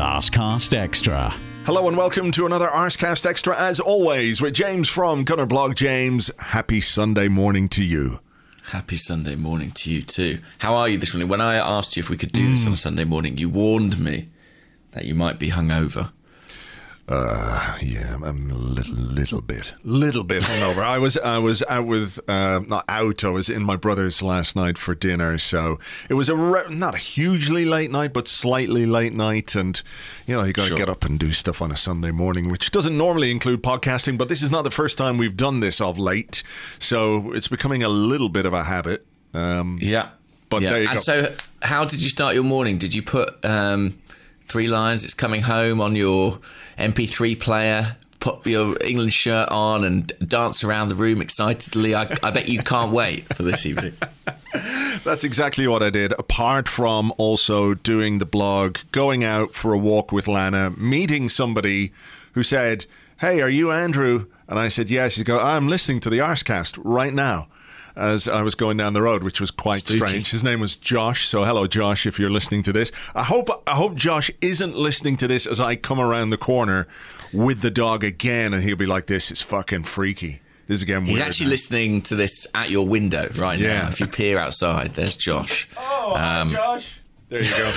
Arsecast Extra. Hello and welcome to another Arsecast Extra, as always, with James from Gunnerblog. James, happy Sunday morning to you. Happy Sunday morning to you too. How are you this morning? When I asked you if we could do this hmm. on a Sunday morning, you warned me that you might be hungover. Uh, yeah, I'm a little, little bit, little bit hungover. I was, I was out with, uh, not out. I was in my brother's last night for dinner, so it was a not a hugely late night, but slightly late night, and you know you got to Sure. get up and do stuff on a Sunday morning, which doesn't normally include podcasting. But this is not the first time we've done this of late, so it's becoming a little bit of a habit. Um, Yeah. But yeah. there you and go. so, how did you start your morning? Did you put um, three lines? It's coming home on your MP3 player. Put your England shirt on and dance around the room excitedly. I, I bet you can't wait for this evening. That's exactly what I did. Apart from also doing the blog, going out for a walk with Lana, meeting somebody who said, Hey, are you Andrew? And I said, Yes. You go, I'm listening to the Arsecast right now as I was going down the road, which was quite Spooky. strange. His name was Josh. So hello, Josh, if you're listening to this. I hope I hope Josh isn't listening to this as I come around the corner with the dog again and he'll be like, This is fucking freaky. This is getting He's weird. actually now." listening to this at your window right Yeah. now. If you peer outside, there's Josh. Oh, hi, Josh. There you go.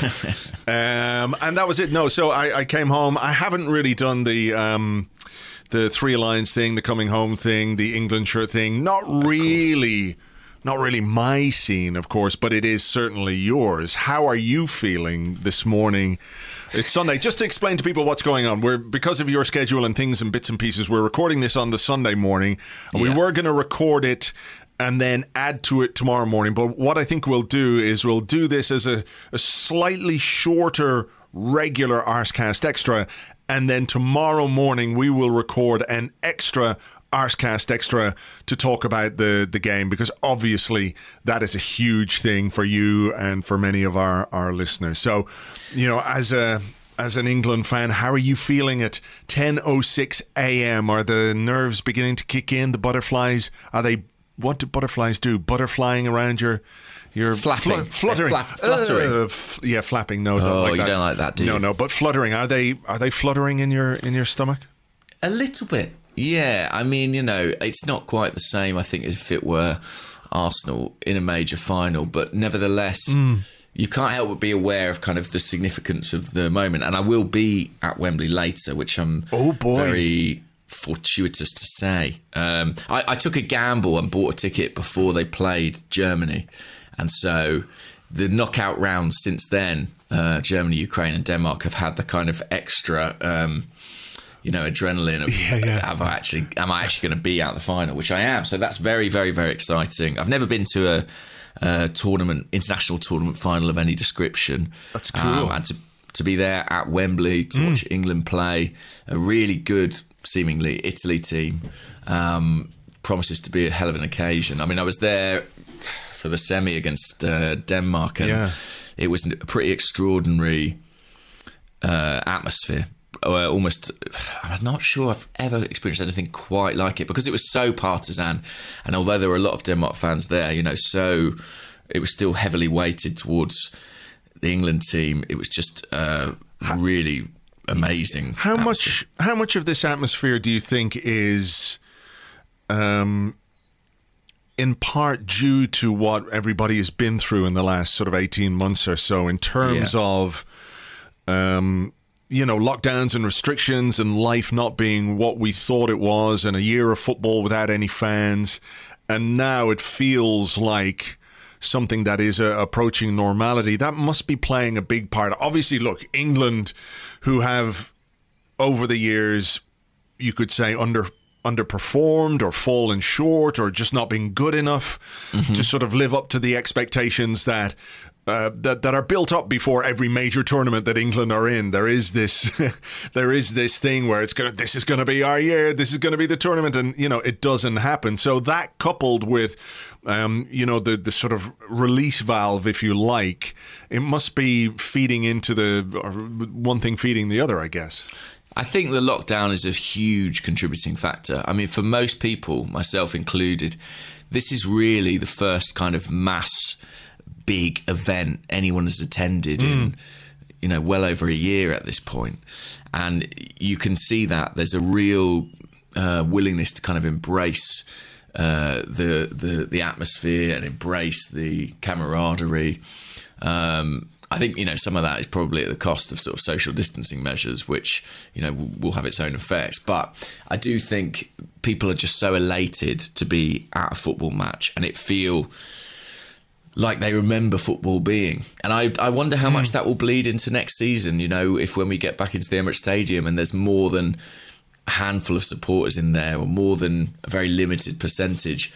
um, and that was it. No, so I, I came home. I haven't really done the um, the three lines thing, the coming home thing, the England shirt thing. Not really. Not really my scene, of course, but it is certainly yours. How are you feeling this morning? It's Sunday. Just to explain to people what's going on, we're because of your schedule and things and bits and pieces. We're recording this on the Sunday morning. and We were going to record it and then add to it tomorrow morning. But what I think we'll do is we'll do this as a, a slightly shorter regular Arsecast Extra. And then tomorrow morning we will record an extra Arsecast Extra to talk about the, the game because obviously that is a huge thing for you and for many of our, our listeners. So, you know, as a as an England fan, how are you feeling at 10:06 a.m.? Are the nerves beginning to kick in? The butterflies are they? What do butterflies do? Butterflying around your your Flapping. fluttering, They're fluttering. Uh, f- yeah, flapping. No, Oh, don't like you that. don't like that, do no, you? no. no. But fluttering. Are they? Are they fluttering in your in your stomach? A little bit. Yeah, I mean, you know, it's not quite the same, I think, as if it were Arsenal in a major final, but nevertheless, Hmm. you can't help but be aware of kind of the significance of the moment. And I will be at Wembley later, which I'm Oh, boy. very fortuitous to say. Um, I, I took a gamble and bought a ticket before they played Germany. And so the knockout rounds since then, uh, Germany, Ukraine, and Denmark have had the kind of extra. Um, you know, adrenaline of Yeah, yeah. have I actually am I actually going to be out the final, which I am. So that's very, very, very exciting. I've never been to a, a tournament, international tournament final of any description. That's cool. Um, and to to be there at Wembley Mm. to watch England play a really good, seemingly Italy team, um, promises to be a hell of an occasion. I mean, I was there for the semi against uh, Denmark, and Yeah. it was a pretty extraordinary uh, atmosphere. Uh, almost, I'm not sure I've ever experienced anything quite like it because it was so partisan. And although there were a lot of Denmark fans there, you know, so it was still heavily weighted towards the England team. It was just uh, really amazing. How atmosphere. much? How much of this atmosphere do you think is, um, in part due to what everybody has been through in the last sort of eighteen months or so, in terms Yeah. of, um, you know, lockdowns and restrictions and life not being what we thought it was, and a year of football without any fans, and now it feels like something that is uh, approaching normality. That must be playing a big part. Obviously, look, England, who have over the years, you could say under underperformed or fallen short or just not been good enough to sort of live up to the expectations that uh, that that are built up before every major tournament that England are in. There is this there is this thing where it's gonna this is gonna be our year, this is gonna be the tournament, and you know it doesn't happen. So that coupled with um, you know the the sort of release valve, if you like, it must be feeding into the or one thing feeding the other, I guess. I think the lockdown is a huge contributing factor. I mean, for most people, myself included, this is really the first kind of mass big event anyone has attended mm. in you know well over a year at this point. point and you can see that there's a real uh, willingness to kind of embrace uh, the, the the atmosphere and embrace the camaraderie um, I think you know some of that is probably at the cost of sort of social distancing measures, which you know will have its own effects. But I do think people are just so elated to be at a football match, and it feel like they remember football being. And I, I wonder how mm. much that will bleed into next season. You know, if when we get back into the Emirates Stadium and there's more than a handful of supporters in there, or more than a very limited percentage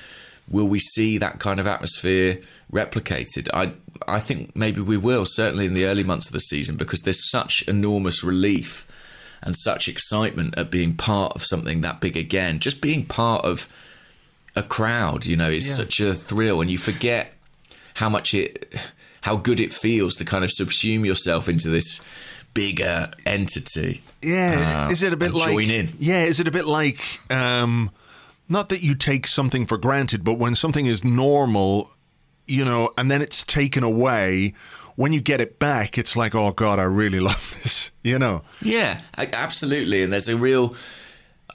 will we see that kind of atmosphere replicated? I I think maybe we will, certainly in the early months of the season, because there's such enormous relief and such excitement at being part of something that big again. Just being part of a crowd, you know, is yeah. such a thrill, and you forget how much it, how good it feels to kind of subsume yourself into this bigger entity. Yeah, uh, is it a bit like join in? Yeah, is it a bit like? Um, not that you take something for granted, but when something is normal, you know, and then it's taken away, when you get it back, it's like, oh God, I really love this, you know? Yeah, absolutely. And there's a real.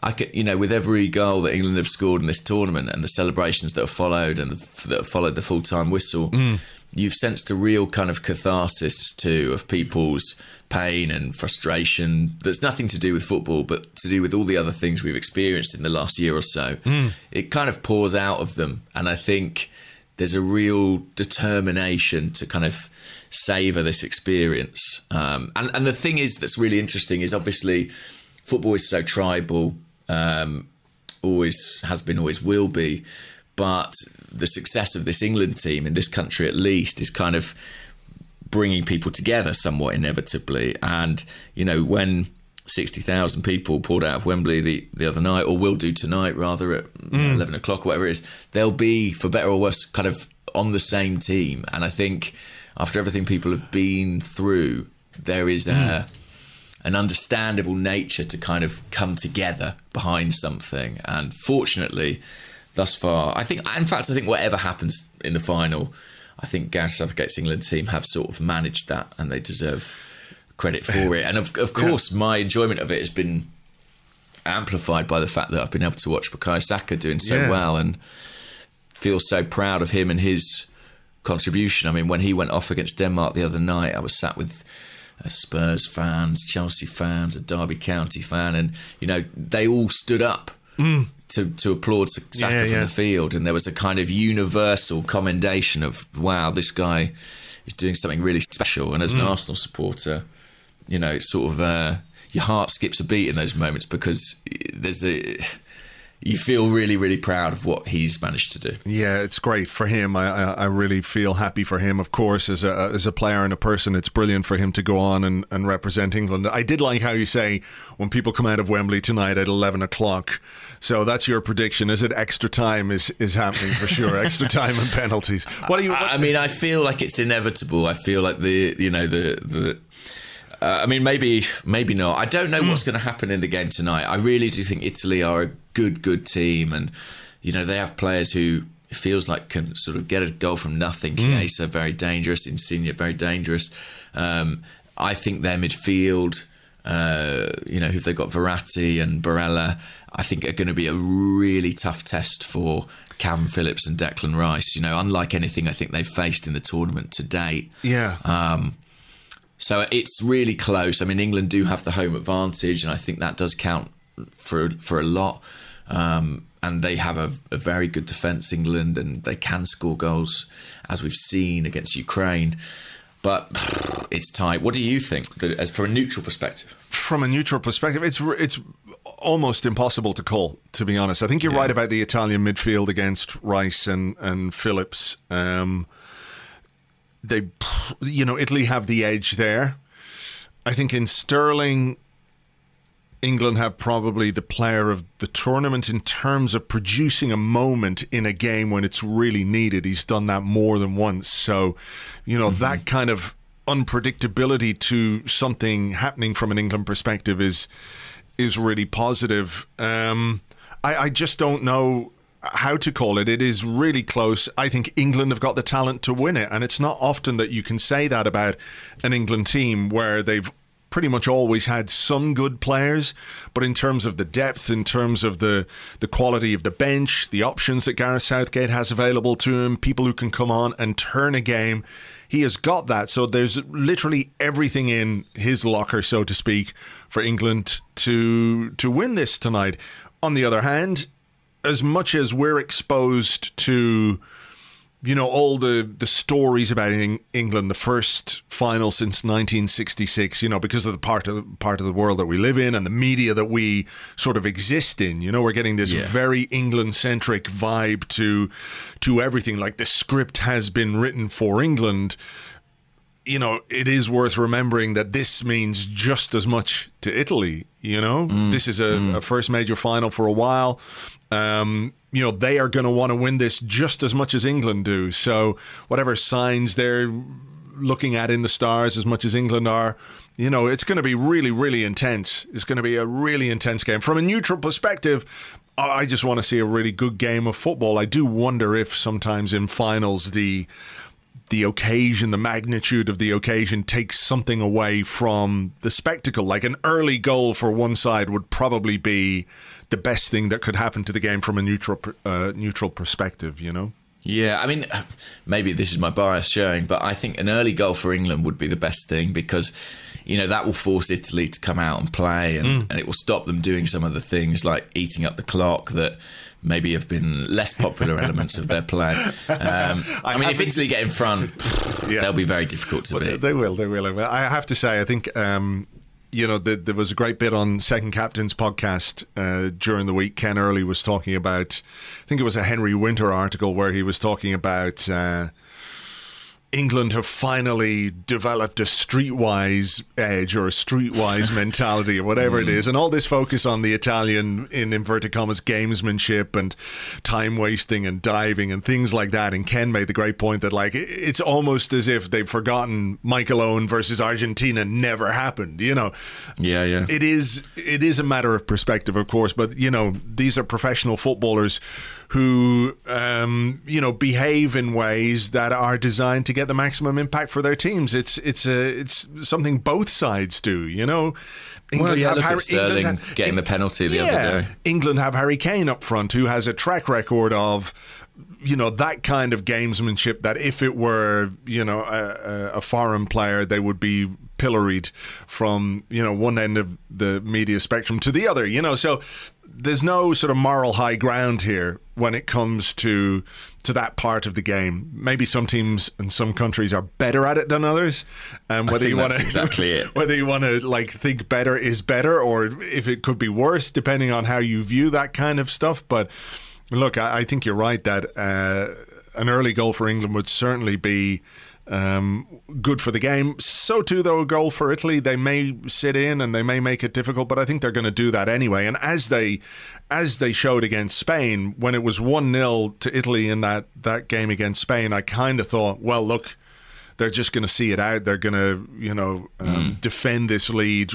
I could, you know, with every goal that England have scored in this tournament and the celebrations that have followed and the, that have followed the full time whistle, mm you've sensed a real kind of catharsis too of people's pain and frustration that's nothing to do with football but to do with all the other things we've experienced in the last year or so mm. it kind of pours out of them and i think there's a real determination to kind of savor this experience um, and, and the thing is that's really interesting is obviously football is so tribal um, always has been always will be but the success of this England team in this country, at least, is kind of bringing people together somewhat inevitably. And you know, when sixty thousand people poured out of Wembley the, the other night, or will do tonight, rather at mm. eleven o'clock, whatever it is, they'll be, for better or worse, kind of on the same team. And I think after everything people have been through, there is a mm. an understandable nature to kind of come together behind something. And fortunately thus far. I think, in fact, I think whatever happens in the final, I think Gareth Southgate's England team have sort of managed that, and they deserve credit for it. And of, of course, yeah. my enjoyment of it has been amplified by the fact that I've been able to watch Bukayo Saka doing so yeah. well, and feel so proud of him and his contribution. I mean, when he went off against Denmark the other night, I was sat with. Uh, Spurs fans, Chelsea fans, a Derby County fan, and you know they all stood up mm to, to applaud Saka yeah, from yeah. the field, and there was a kind of universal commendation of wow, this guy is doing something really special. And as mm. an Arsenal supporter, you know, sort of uh, your heart skips a beat in those moments because there's a you feel really, really proud of what he's managed to do. Yeah, it's great for him. I, I, I, really feel happy for him. Of course, as a as a player and a person, it's brilliant for him to go on and, and represent England. I did like how you say when people come out of Wembley tonight at eleven o'clock. So that's your prediction. Is it extra time is is happening for sure? extra time and penalties. What do you? I, I mean, I feel like it's inevitable. I feel like the you know the the uh, I mean, maybe, maybe not. I don't know mm. what's going to happen in the game tonight. I really do think Italy are a good, good team, and you know they have players who it feels like can sort of get a goal from nothing. Mm. Chiesa very dangerous, Insigne very dangerous. Um, I think their midfield, uh, you know, who they've got Verratti and Barella, I think are going to be a really tough test for Kalvin Phillips and Declan Rice. You know, unlike anything I think they've faced in the tournament to date. Yeah. Um, so it's really close. I mean, England do have the home advantage, and I think that does count for for a lot. Um, and they have a, a, very good defence, England, and they can score goals, as we've seen against Ukraine. But it's tight. What do you think, as for a neutral perspective? From a neutral perspective, it's it's almost impossible to call. To be honest, I think you're yeah. right about the Italian midfield against Rice and and Phillips. Um, they, you know, Italy have the edge there. I think in Sterling, England have probably the player of the tournament in terms of producing a moment in a game when it's really needed. He's done that more than once. So, you know, mm-hmm. that kind of unpredictability to something happening from an England perspective is is really positive. Um, I, I just don't know how to call it. It is really close. I think England have got the talent to win it, and it's not often that you can say that about an England team where they've pretty much always had some good players, but in terms of the depth, in terms of the the quality of the bench, the options that Gareth Southgate has available to him, people who can come on and turn a game, he has got that. So there's literally everything in his locker, so to speak, for England to to win this tonight. On the other hand, as much as we're exposed to you know all the the stories about England, the first final since 1966. You know, because of the part of the part of the world that we live in and the media that we sort of exist in. You know, we're getting this yeah. very England centric vibe to to everything. Like the script has been written for England. You know, it is worth remembering that this means just as much to Italy. You know, mm. this is a, mm. a first major final for a while. Um, you know, they are going to want to win this just as much as England do. So, whatever signs they're looking at in the stars as much as England are, you know, it's going to be really, really intense. It's going to be a really intense game. From a neutral perspective, I just want to see a really good game of football. I do wonder if sometimes in finals the the occasion, the magnitude of the occasion takes something away from the spectacle. Like an early goal for one side would probably be the best thing that could happen to the game from a neutral uh, neutral perspective. You know. Yeah, I mean, maybe this is my bias showing, but I think an early goal for England would be the best thing because, you know, that will force Italy to come out and play and, mm. and it will stop them doing some of the things like eating up the clock that maybe have been less popular elements of their play. Um, I, I, mean, if Italy get in front, yeah. they'll be very difficult to beat. They will, they will. I have to say, I think. Um, you know, the, there was a great bit on Second Captain's podcast uh, during the week. Ken Early was talking about, I think it was a Henry Winter article where he was talking about uh, England have finally developed a streetwise edge or a streetwise mentality or whatever mm. it is. And all this focus on the Italian, in inverted commas, gamesmanship and time wasting and diving and things like that. And Ken made the great point that, like, it's almost as if they've forgotten Michael Owen versus Argentina never happened, you know? Yeah, yeah. It is, it is a matter of perspective, of course, but, you know, these are professional footballers who um, you know behave in ways that are designed to get the maximum impact for their teams. It's it's a it's something both sides do. You know. England well, yeah, have look Harry, at Sterling have, getting the penalty the yeah, other day. England have Harry Kane up front, who has a track record of you know that kind of gamesmanship that if it were you know a, a, foreign player they would be pilloried from you know one end of the media spectrum to the other you know so there's no sort of moral high ground here when it comes to to that part of the game. Maybe some teams and some countries are better at it than others, and whether you want to exactly it. whether you want to like think better is better, or if it could be worse, depending on how you view that kind of stuff. But look, I, I think you're right that uh, an early goal for England would certainly be um, good for the game. So too, though, a goal for Italy. They may sit in and they may make it difficult, but I think they're going to do that anyway. And as they, as they showed against Spain, when it was one 0 to Italy in that that game against Spain, I kind of thought, well, look, they're just going to see it out. They're going to, you know, um, mm. defend this lead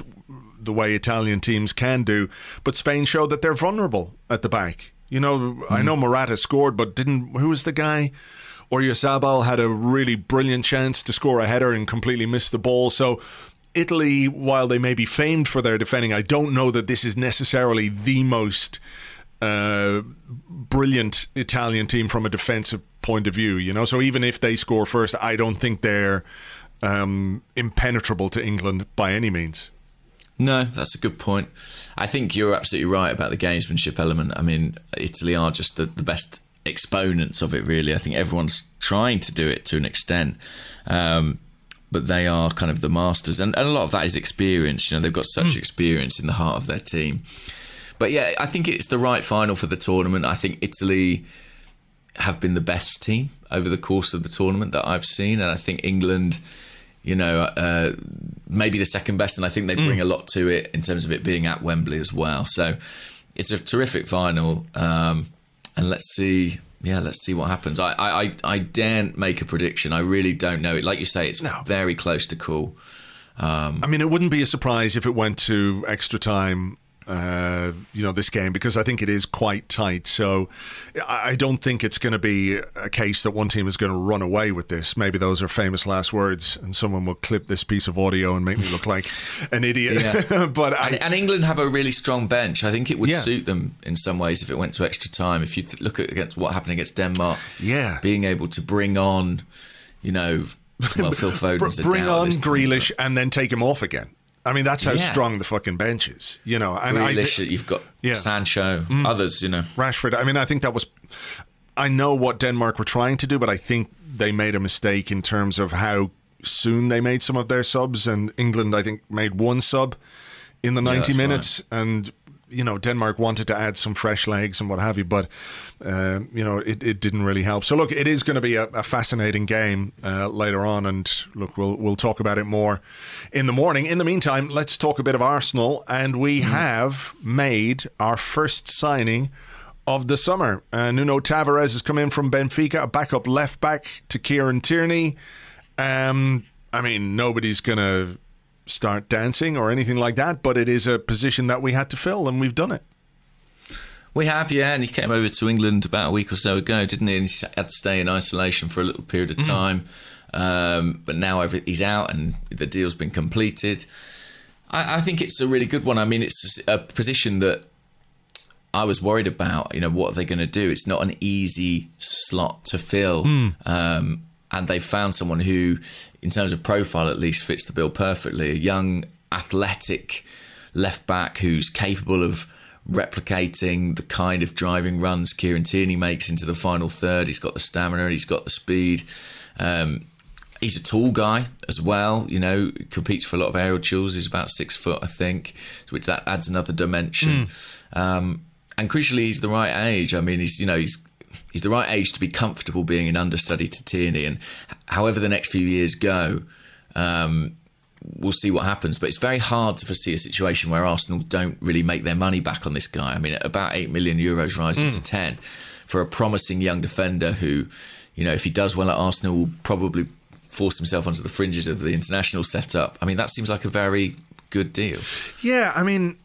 the way Italian teams can do. But Spain showed that they're vulnerable at the back. You know, mm. I know Morata scored, but didn't. Who was the guy? Oyarzabal had a really brilliant chance to score a header and completely missed the ball. So Italy, while they may be famed for their defending, I don't know that this is necessarily the most uh, brilliant Italian team from a defensive point of view. You know, so even if they score first, I don't think they're um, impenetrable to England by any means. No, that's a good point. I think you're absolutely right about the gamesmanship element. I mean, Italy are just the, the best exponents of it. Really, I think everyone's trying to do it to an extent. Um, but they are kind of the masters, and, and, a lot of that is experience. You know, they've got such mm. experience in the heart of their team. But yeah, I think it's the right final for the tournament. I think Italy have been the best team over the course of the tournament that I've seen, and I think England, you know, uh, maybe the second best, and I think they bring mm. a lot to it in terms of it being at Wembley as well. So it's a terrific final. Um, and let's see. Yeah, let's see what happens. I, I, I daren't make a prediction. I really don't know. It. Like you say, it's no. very close to cool. Um, I mean, it wouldn't be a surprise if it went to extra time uh, you know, this game because I think it is quite tight. So I don't think it's going to be a case that one team is going to run away with this. Maybe those are famous last words, and someone will clip this piece of audio and make me look like an idiot. Yeah. but I, And, and England have a really strong bench. I think it would Yeah. suit them in some ways if it went to extra time. If you look at against what happened against Denmark, Yeah. being able to bring on, you know, well, Phil br- Foden's a bring on this point, Grealish and then take him off again. I mean, that's how Yeah. strong the fucking bench is, you know. And I, Grealish, you've got Yeah. Mm. Sancho, others, you know. Rashford. I mean, I think that was. I know what Denmark were trying to do, but I think they made a mistake in terms of how soon they made some of their subs. And England, I think, made one sub in the 90 that's minutes. And, you know, Denmark wanted to add some fresh legs and what have you, but, uh, you know, it, it didn't really help. So, look, it is going to be a, a fascinating game uh, later on. And, look, we'll, we'll talk about it more in the morning. In the meantime, let's talk a bit of Arsenal. And we have made our first signing of the summer. Uh, Nuno Tavares has come in from Benfica, a backup left back to Kieran Tierney. Um, I mean, nobody's going to start dancing or anything like that, but it is a position that we had to fill, and we've done it. We have, yeah, and he came over to England about a week or so ago, didn't he? And he had to stay in isolation for a little period Mm. of time. Um, but now he's out and the deal's been completed. I, I think it's a really good one. I mean, it's a position that I was worried about. You know, what are they going to do? It's not an easy slot to fill. Um, and they found someone who, in terms of profile at least, fits the bill perfectly. A young, athletic left back who's capable of replicating the kind of driving runs Kieran Tierney makes into the final third. He's got the stamina, he's got the speed. Um, he's a tall guy as well. You know, competes for a lot of aerial duels. He's about six foot, I think, which that adds another dimension. Um, and crucially, he's the right age. I mean, he's you know he's he's the right age to be comfortable being an understudy to Tierney. And however the next few years go, um, we'll see what happens. But it's very hard to foresee a situation where Arsenal don't really make their money back on this guy. I mean, about eight million euros rising to ten for a promising young defender who, you know, if he does well at Arsenal, will probably force himself onto the fringes of the international setup. I mean, that seems like a very good deal. Yeah, I mean,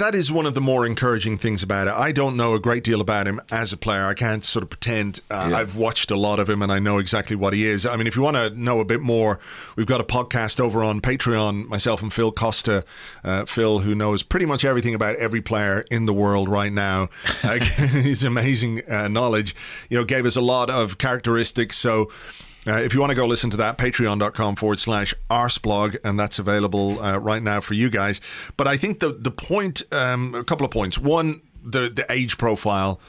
that is one of the more encouraging things about it. I don't know a great deal about him as a player. I can't sort of pretend uh, Yeah. I've watched a lot of him and I know exactly what he is. I mean, if you want to know a bit more, we've got a podcast over on Patreon. Myself and Phil Costa, uh, Phil, who knows pretty much everything about every player in the world right now. Uh, his amazing uh, knowledge, you know, gave us a lot of characteristics. So. Uh, if you want to go listen to that, patreon.com forward slash arseblog, and that's available uh, right now for you guys. But I think the, the point, um, a couple of points. One, the, the age profile.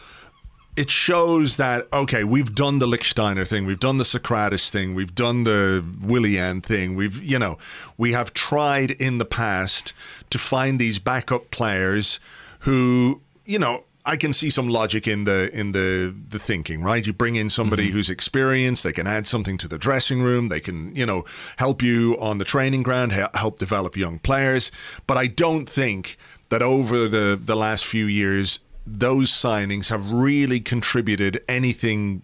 It shows that, okay, we've done the Lichtsteiner thing, we've done the Sokratis thing, we've done the Willian thing, we've, you know, we have tried in the past to find these backup players who, you know, I can see some logic in the in the the thinking, right? You bring in somebody who's experienced, they can add something to the dressing room, they can, you know, help you on the training ground, help develop young players. But I don't think that over the the last few years those signings have really contributed anything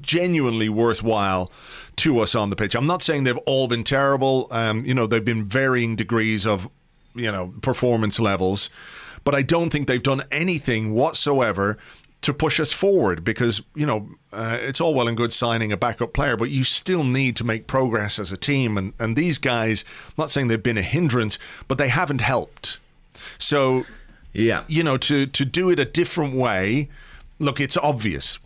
genuinely worthwhile to us on the pitch. I'm not saying they've all been terrible. Um, you know, they've been varying degrees of, you know, performance levels, but I don't think they've done anything whatsoever to push us forward because you know uh, it's all well and good signing a backup player, but you still need to make progress as a team. And and these guys, I'm not saying they've been a hindrance, but they haven't helped. So Yeah. you know, to to do it a different way. Look, it's obvious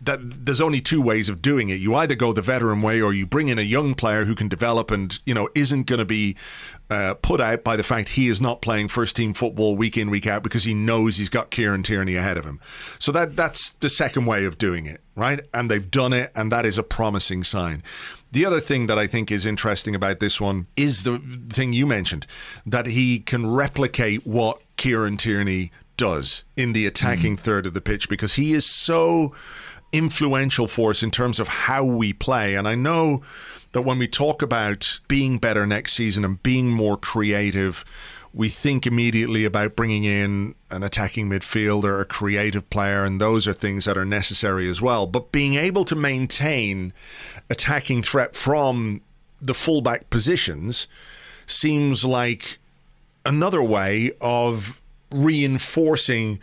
that there's only two ways of doing it. You either go the veteran way, or you bring in a young player who can develop and you know isn't going to be uh, put out by the fact he is not playing first team football week in week out because he knows he's got Kieran Tierney ahead of him. So that that's the second way of doing it, right? And they've done it, and that is a promising sign. The other thing that I think is interesting about this one is the thing you mentioned that he can replicate what Kieran Tierney does in the attacking third of the pitch because he is so influential for us in terms of how we play. And I know that when we talk about being better next season and being more creative, we think immediately about bringing in an attacking midfielder, a creative player, and those are things that are necessary as well. But being able to maintain attacking threat from the fullback positions seems like another way of reinforcing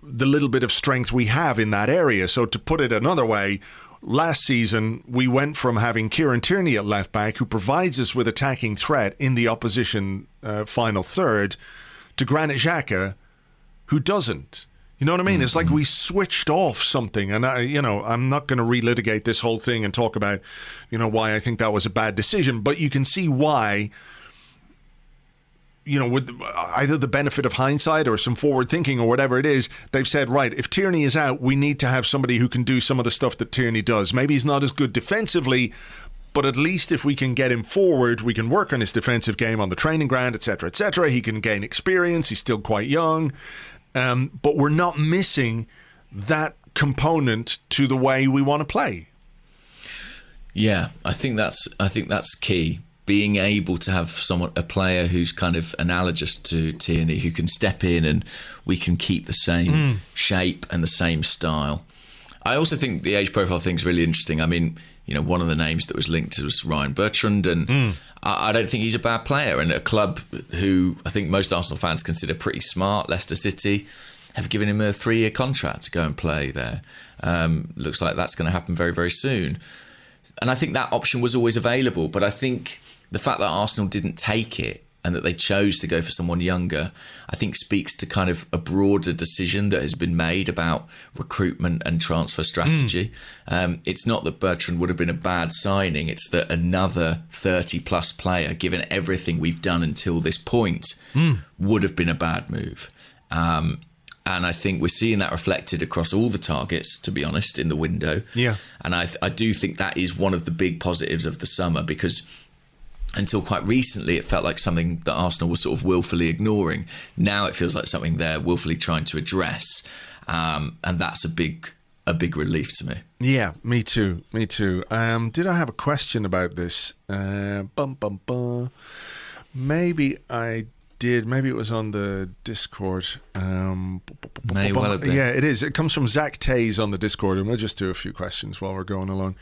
the little bit of strength we have in that area. So to put it another way, last season we went from having Kieran Tierney at left back, who provides us with attacking threat in the opposition uh, final third, to Granit Xhaka, who doesn't. You know what I mean? Mm-hmm. It's like we switched off something, and I, you know, I'm not going to relitigate this whole thing and talk about, you know, why I think that was a bad decision, but you can see why you know, with either the benefit of hindsight or some forward thinking or whatever it is, they've said, right, if Tierney is out, we need to have somebody who can do some of the stuff that Tierney does. Maybe he's not as good defensively, but at least if we can get him forward, we can work on his defensive game on the training ground, etc., etc. He can gain experience. He's still quite young, um, but we're not missing that component to the way we want to play. Yeah, I think that's I think that's key being able to have someone a player who's kind of analogous to Tierney who can step in and we can keep the same mm. shape and the same style. I also think the age profile thing is really interesting. I mean, you know, one of the names that was linked was Ryan Bertrand, and mm. I, I, don't think he's a bad player. And a club who I think most Arsenal fans consider pretty smart, Leicester City, have given him a three-year contract to go and play there. Um, looks like that's going to happen very, very soon. And I think that option was always available, but I think the fact that Arsenal didn't take it and that they chose to go for someone younger, I think speaks to kind of a broader decision that has been made about recruitment and transfer strategy. Mm. Um, it's not that Bertrand would have been a bad signing, it's that another 30 plus player, given everything we've done until this point, mm. would have been a bad move. Um, and I think we're seeing that reflected across all the targets, to be honest, in the window. Yeah. And I, I do think that is one of the big positives of the summer because until quite recently, it felt like something that Arsenal was sort of willfully ignoring. Now it feels like something they're willfully trying to address, um, and that's a big a big relief to me. Yeah, me too. Me too. Um, did I have a question about this? Uh, bum bum bum. Maybe I did. Maybe it was on the Discord. Um, May well have been. Yeah, it is. It comes from Zach Tays on the Discord, and we'll just do a few questions while we're going along.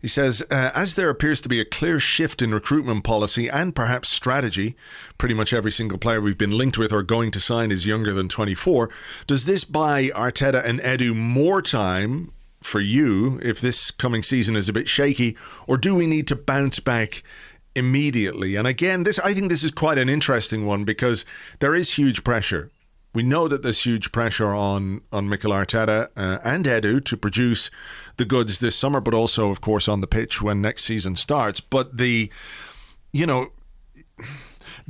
He says, uh, as there appears to be a clear shift in recruitment policy and perhaps strategy, pretty much every single player we've been linked with or going to sign is younger than 24. Does this buy Arteta and Edu more time for you if this coming season is a bit shaky, or do we need to bounce back? Immediately. And again, this I think this is quite an interesting one because there is huge pressure. We know that there's huge pressure on on Mikel Arteta uh, and Edu to produce the goods this summer, but also, of course, on the pitch when next season starts. But the, you know,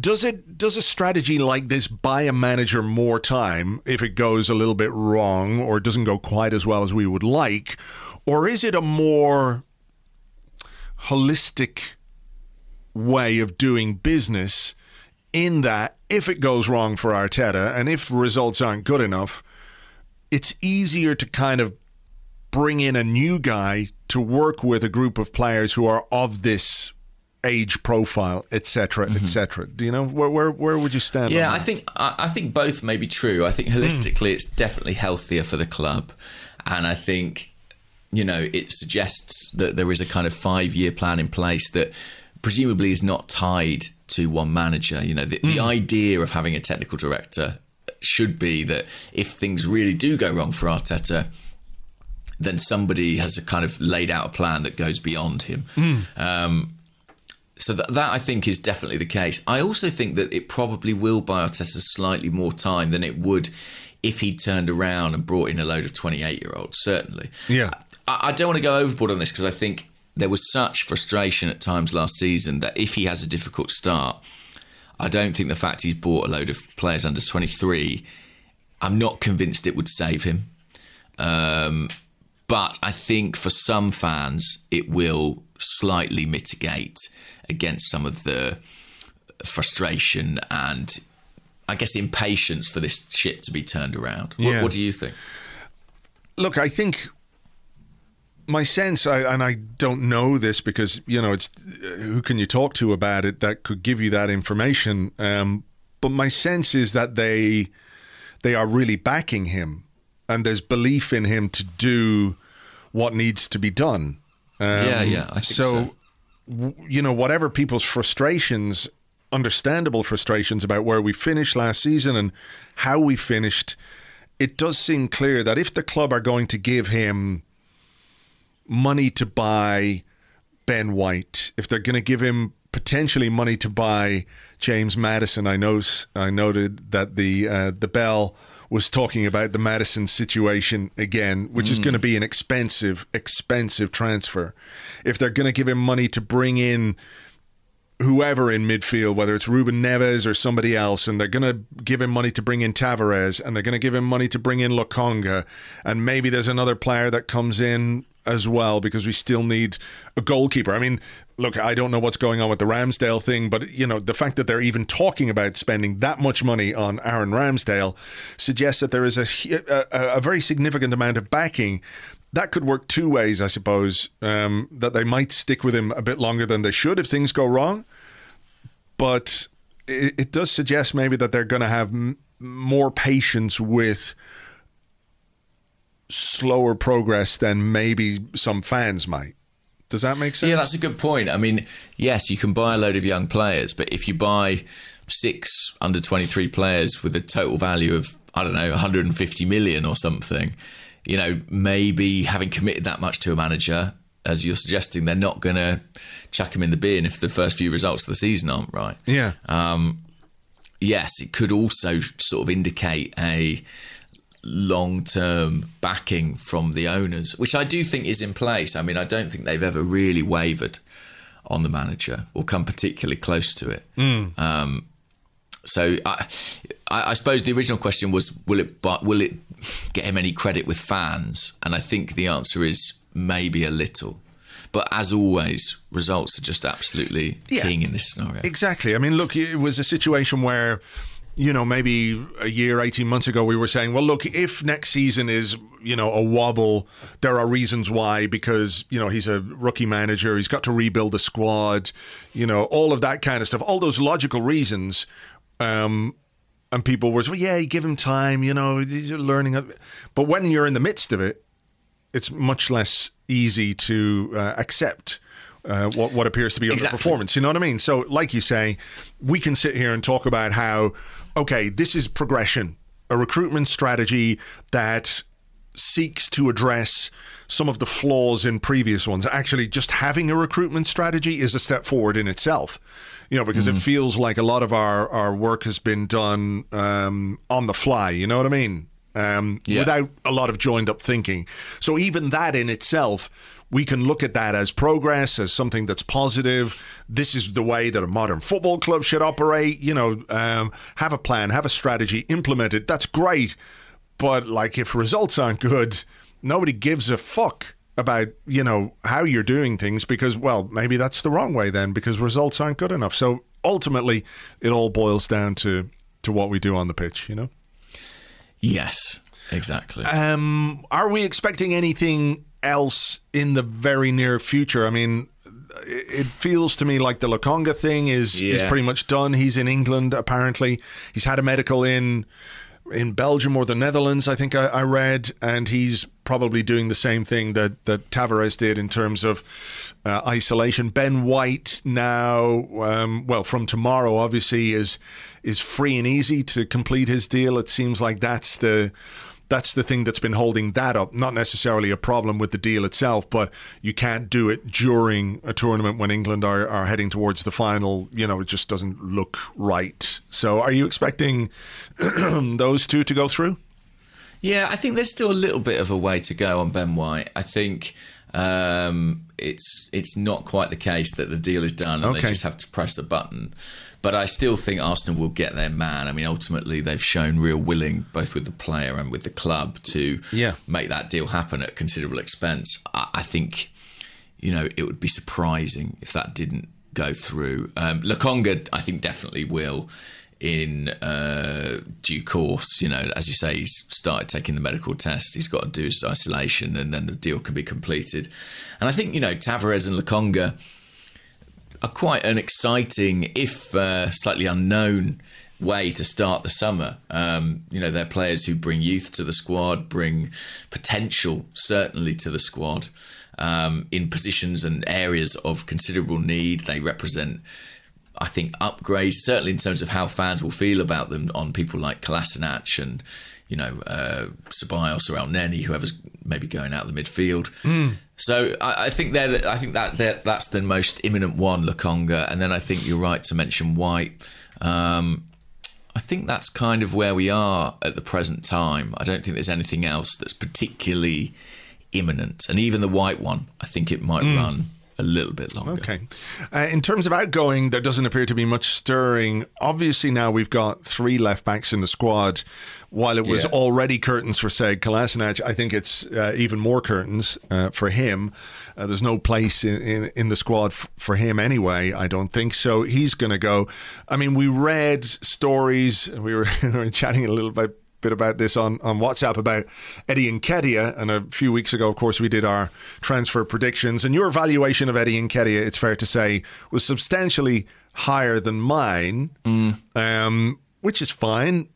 does it does a strategy like this buy a manager more time if it goes a little bit wrong or doesn't go quite as well as we would like, or is it a more holistic way of doing business in that if it goes wrong for Arteta and if results aren't good enough, it's easier to kind of bring in a new guy to work with a group of players who are of this age profile, etc., mm-hmm. etc. Do you know where, where where would you stand? Yeah, I think I, think both may be true. I think holistically, mm. it's definitely healthier for the club, and I think you know it suggests that there is a kind of five year plan in place that presumably is not tied to one manager. You know, the, mm. the idea of having a technical director should be that if things really do go wrong for Arteta, then somebody has a kind of laid out a plan that goes beyond him. Mm. Um, so that, that I think is definitely the case. I also think that it probably will buy Arteta slightly more time than it would if he turned around and brought in a load of 28 year olds. Certainly. Yeah. I, I don't want to go overboard on this because I think there was such frustration at times last season that if he has a difficult start, I don't think the fact he's bought a load of players under 23, I'm not convinced it would save him. Um, but I think for some fans, it will slightly mitigate against some of the frustration and I guess impatience for this ship to be turned around. Yeah. What, what do you think? Look, I think my sense, I, and I don't know this because you know it's who can you talk to about it that could give you that information. Um, but my sense is that they they are really backing him, and there's belief in him to do what needs to be done. Um, yeah, yeah. I think so, so. W- you know, whatever people's frustrations understandable frustrations about where we finished last season and how we finished, it does seem clear that if the club are going to give him money to buy Ben White, if they're going to give him potentially money to buy James Maddison, I know I noted that the uh, the Bell was talking about the Maddison situation again, which mm. is going to be an expensive, expensive transfer. If they're going to give him money to bring in whoever in midfield, whether it's Ruben Neves or somebody else, and they're going to give him money to bring in Tavares, and they're going to give him money to bring in Lokonga, and maybe there's another player that comes in as well because we still need a goalkeeper. I mean, look, I don't know what's going on with the Ramsdale thing, but you know, the fact that they're even talking about spending that much money on Aaron Ramsdale suggests that there is a a, a very significant amount of backing. That could work two ways, I suppose. Um, that they might stick with him a bit longer than they should if things go wrong, but it, it does suggest maybe that they're going to have more patience with slower progress than maybe some fans might. Does that make sense? Yeah, that's a good point. I mean, yes, you can buy a load of young players, but if you buy six under 23 players with a total value of, I don't know, 150 million or something, you know, maybe having committed that much to a manager, as you're suggesting, they're not going to chuck him in the bin if the first few results of the season aren't right. Yeah. Um, yes, it could also sort of indicate a long term backing from the owners, which I do think is in place. I mean, I don't think they've ever really wavered on the manager or come particularly close to it. Mm. Um, so I, I, suppose the original question was, will it, will it get him any credit with fans? And I think the answer is maybe a little. But as always, results are just absolutely yeah, king in this scenario. Exactly. I mean, look, it was a situation where you know, maybe a year, 18 months ago, we were saying, well, look, if next season is, you know, a wobble, there are reasons why, because, you know, he's a rookie manager, he's got to rebuild the squad, you know, all of that kind of stuff, all those logical reasons. Um, and people were, well, yeah, give him time, you know, you're learning. But when you're in the midst of it, it's much less easy to uh, accept uh, what what appears to be exactly. underperformance. You know what I mean? So, like you say, we can sit here and talk about how okay, this is progression, a recruitment strategy that seeks to address some of the flaws in previous ones. Actually, just having a recruitment strategy is a step forward in itself. You know, because mm. it feels like a lot of our, our work has been done um, on the fly. You know what I mean? Um, yeah. Without a lot of joined up thinking. So even that in itself we can look at that as progress, as something that's positive. This is the way that a modern football club should operate. You know, um, have a plan, have a strategy, implement it. That's great. But like, if results aren't good, nobody gives a fuck about you know how you're doing things because well maybe that's the wrong way then because results aren't good enough so ultimately it all boils down to to what we do on the pitch you know yes exactly um are we expecting anything else in the very near future. I mean, it feels to me like the Lokonga thing is yeah. is pretty much done. He's in England apparently. He's had a medical in in Belgium or the Netherlands, I think I, I, read, and he's probably doing the same thing that that Tavares did in terms of uh, isolation. Ben White now, um, well, from tomorrow, obviously is is free and easy to complete his deal. It seems like that's the that's the thing that's been holding that up. Not necessarily a problem with the deal itself, but you can't do it during a tournament when England are, are heading towards the final. You know, it just doesn't look right. So, are you expecting those two to go through? Yeah, I think there's still a little bit of a way to go on Ben White. I think um, it's it's not quite the case that the deal is done and okay. they just have to press the button. But I still think Arsenal will get their man. I mean, ultimately, they've shown real willing, both with the player and with the club, to yeah. make that deal happen at considerable expense. I, I, think, you know, it would be surprising if that didn't go through. Um, I think, definitely will in uh, due course. You know, as you say, he's started taking the medical test. He's got to do his isolation, and then the deal can be completed. And I think you know Tavares and Lokonga are quite an exciting, if uh, slightly unknown, way to start the summer. Um, you know, they're players who bring youth to the squad, bring potential certainly to the squad um, in positions and areas of considerable need. They represent I think upgrades, certainly in terms of how fans will feel about them, on people like Kolasinac and you know uh, Ceballos or Elneny, whoever's maybe going out of the midfield. Mm. So I, I think they're, I think that that's the most imminent one, Lokonga, and then I think you're right to mention White. Um, I think that's kind of where we are at the present time. I don't think there's anything else that's particularly imminent, and even the White one, I think it might run a little bit longer. Okay. Uh, in terms of outgoing, there doesn't appear to be much stirring. Obviously, now we've got three left backs in the squad. While it was Yeah. already curtains for Seg Kolasinac, I think it's uh, even more curtains uh, for him. Uh, there's no place in, in, in the squad f- for him anyway, I don't think. So he's going to go. I mean, we read stories, we were, we were chatting a little bit bit about this on, on WhatsApp about Eddie and Nketiah. And a few weeks ago, of course, we did our transfer predictions. And your valuation of Eddie and Nketiah, it's fair to say, was substantially higher than mine, um, which is fine.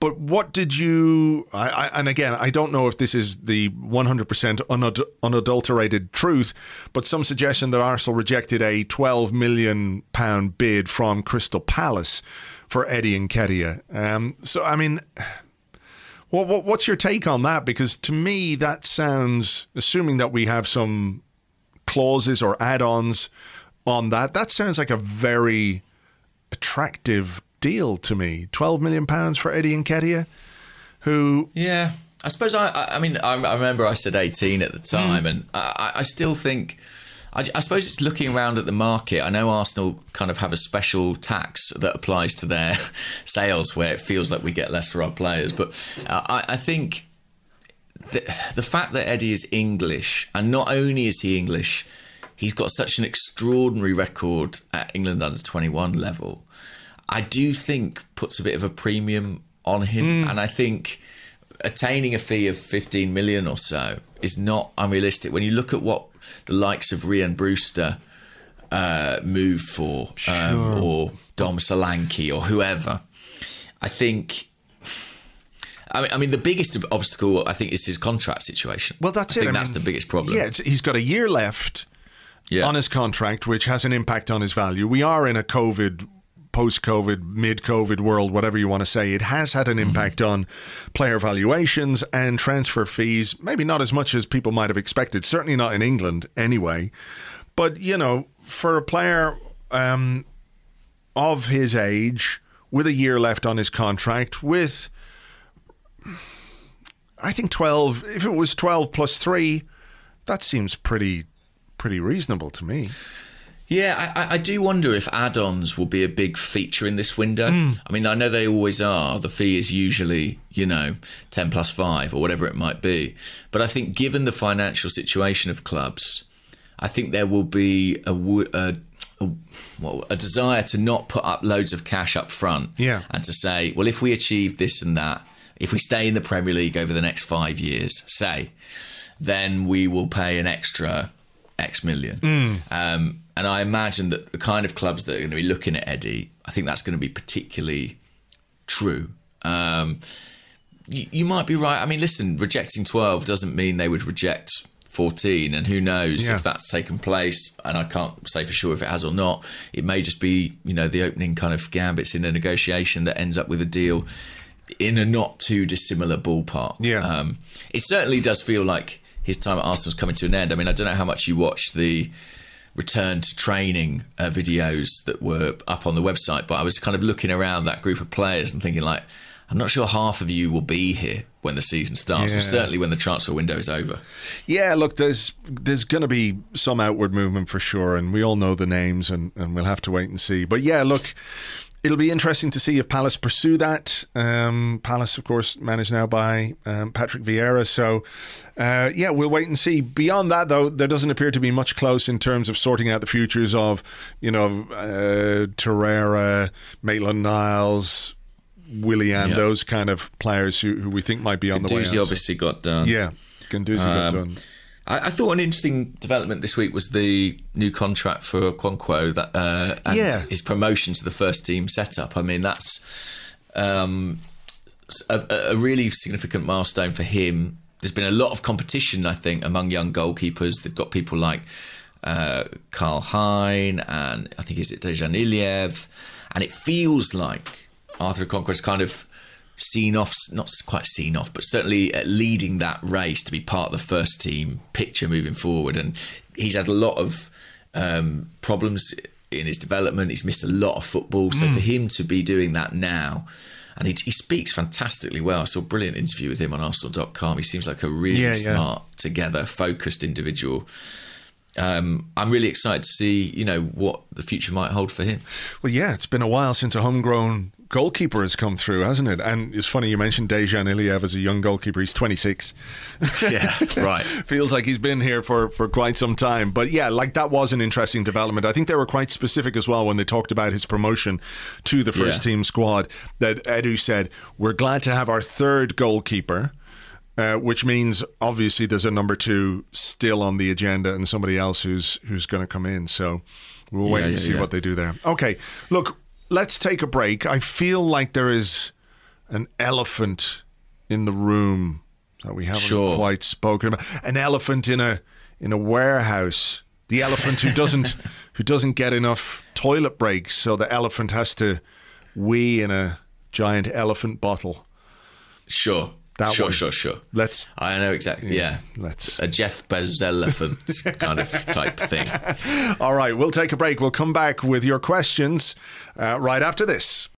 But what did you? I, I, and again, I don't know if this is the 100% unad, unadulterated truth, but some suggestion that Arsenal rejected a 12 million pound bid from Crystal Palace for Eddie Nketiah. Um, so, I mean, what, what, what's your take on that? Because to me, that sounds, assuming that we have some clauses or add-ons on that, that sounds like a very attractive deal to me. Twelve million pounds for Eddie and Nketiah, who Yeah, I suppose I. I mean, I, I remember I said eighteen at the hmm. time, and I, I still think. I, I suppose it's looking around at the market. I know Arsenal kind of have a special tax that applies to their sales, where it feels like we get less for our players. But uh, I, I think the, the fact that Eddie is English, and not only is he English, he's got such an extraordinary record at England under 21 level. I do think puts a bit of a premium on him, and I think attaining a fee of 15 million or so is not unrealistic. When you look at what the likes of Rian Brewster uh, moved for, um, or Dom Solanke, or whoever, I think. I mean, I mean, the biggest obstacle I think is his contract situation. well, that's I it. think I that's mean, the biggest problem. Yeah, it's, he's got a year left Yeah. on his contract, which has an impact on his value. We are in a COVID, post COVID, mid COVID world, whatever you want to say. It has had an impact on player valuations and transfer fees. Maybe not as much as people might have expected, certainly not in England anyway. But, you know, for a player um, of his age, with a year left on his contract, with. I think 12, if it was 12 plus 3, that seems pretty pretty reasonable to me. Yeah, I, I- do wonder if add-ons will be a big feature in this window. Hmm. I mean, I know they always are. The fee is usually, you know, ten plus five or whatever it might be. But I think, given the financial situation of clubs, I think there will be a, a, a, well, a desire to not put up loads of cash up front, Yeah. and to say, well, if we achieve this and that, if we stay in the Premier League over the next five years, say, then we will pay an extra X million. Um, and I imagine that the kind of clubs that are going to be looking at Eddie, I think that's going to be particularly true. Um, you, you might be right. I mean, listen, rejecting 12 doesn't mean they would reject 14. And who knows Yeah. if that's taken place. And I can't say for sure if it has or not. It may just be, you know, the opening kind of gambits in a negotiation that ends up with a deal in a not too dissimilar ballpark. Yeah. Um, it certainly does feel like his time at Arsenal's coming to an end. I mean, I don't know how much you watched the return to training uh, videos that were up on the website, but I was kind of looking around that group of players and thinking, like, I'm not sure half of you will be here when the season starts, Yeah. or certainly when the transfer window is over. Yeah, look, there's there's going to be some outward movement for sure, and we all know the names, and, and we'll have to wait and see. But yeah, look, it'll be interesting to see if Palace pursue that. Um, Palace, of course, managed now by um, Patrick Vieira, so uh, yeah, we'll wait and see. Beyond that, though, there doesn't appear to be much close in terms of sorting out the futures of, you know, uh, Torreira, Maitland Niles. Willian, Yeah. those kind of players who, who we think might be on the way out. obviously got done. Yeah, Guendouzi got Um, done. I, I thought an interesting development this week was the new contract for Okonkwo that uh, and Yeah. his promotion to the first team setup. I mean, that's um, a, a really significant milestone for him. There's been a lot of competition, I think, among young goalkeepers. They've got people like uh, Karl Hein and I think is it Dejan Iliev, and it feels like Arthur Okonkwo kind of seen off, not quite seen off, but certainly uh, leading that race to be part of the first team picture moving forward. And he's had a lot of um, problems in his development. He's missed a lot of football. So Hmm. for him to be doing that now, and he, he speaks fantastically well. I saw a brilliant interview with him on Arsenal.com. He seems like a really Yeah, yeah. smart, together, focused individual. Um, I'm really excited to see, you know, what the future might hold for him. Well, yeah, it's been a while since a homegrown goalkeeper has come through, hasn't it? And it's funny you mentioned Dejan Iliev as a young goalkeeper. He's 26. Yeah, right. Feels like he's been here for, for quite some time. But yeah, like that was an interesting development. I think they were quite specific as well when they talked about his promotion to the first Yeah. team squad. That Edu said, We're glad to have our third goalkeeper. Uh, which means obviously there's a number two still on the agenda and somebody else who's who's going to come in. So we'll wait Yeah, and yeah, see what they do there. Okay, look, let's take a break. I feel like there is an elephant in the room that we haven't Sure. quite spoken about. An elephant in a in a warehouse. The elephant who doesn't who doesn't get enough toilet breaks, so the elephant has to wee in a giant elephant bottle. Sure. That sure, one. sure, sure. Let's I know exactly. Yeah. let's A Jeff Bezos elephant kind of type thing. All right, we'll take a break. We'll come back with your questions uh, right after this.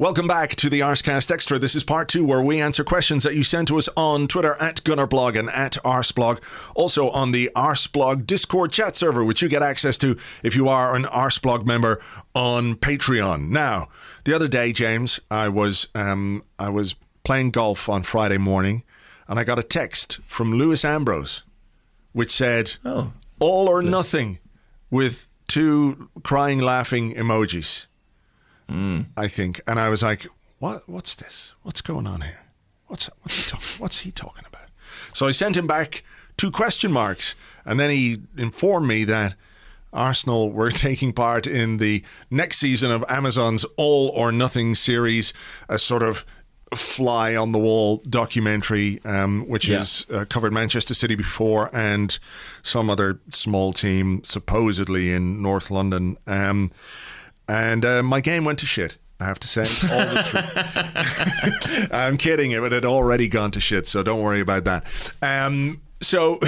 Welcome back to the Arsecast Extra. This is part two where we answer questions that you send to us on Twitter at GunnerBlog and at Arseblog. Also on the Arseblog Discord chat server, which you get access to if you are an Arseblog member on Patreon. Now, the other day, James, I was um, I was playing golf on Friday morning, and I got a text from Lewis Ambrose, which said, Oh. "All or nothing," with two crying, laughing emojis. I think, and I was like, "What? What's this? What's going on here? What's what's he talking? What's he talking about?" So I sent him back two question marks, and then he informed me that Arsenal were taking part in the next season of Amazon's All or Nothing series, a sort of fly on the wall documentary, um, which Yeah. has uh, covered Manchester City before and some other small team, supposedly in North London. Um, and uh, my game went to shit. I have to say, all the truth. I'm kidding. It had already gone to shit, so don't worry about that. Um, so,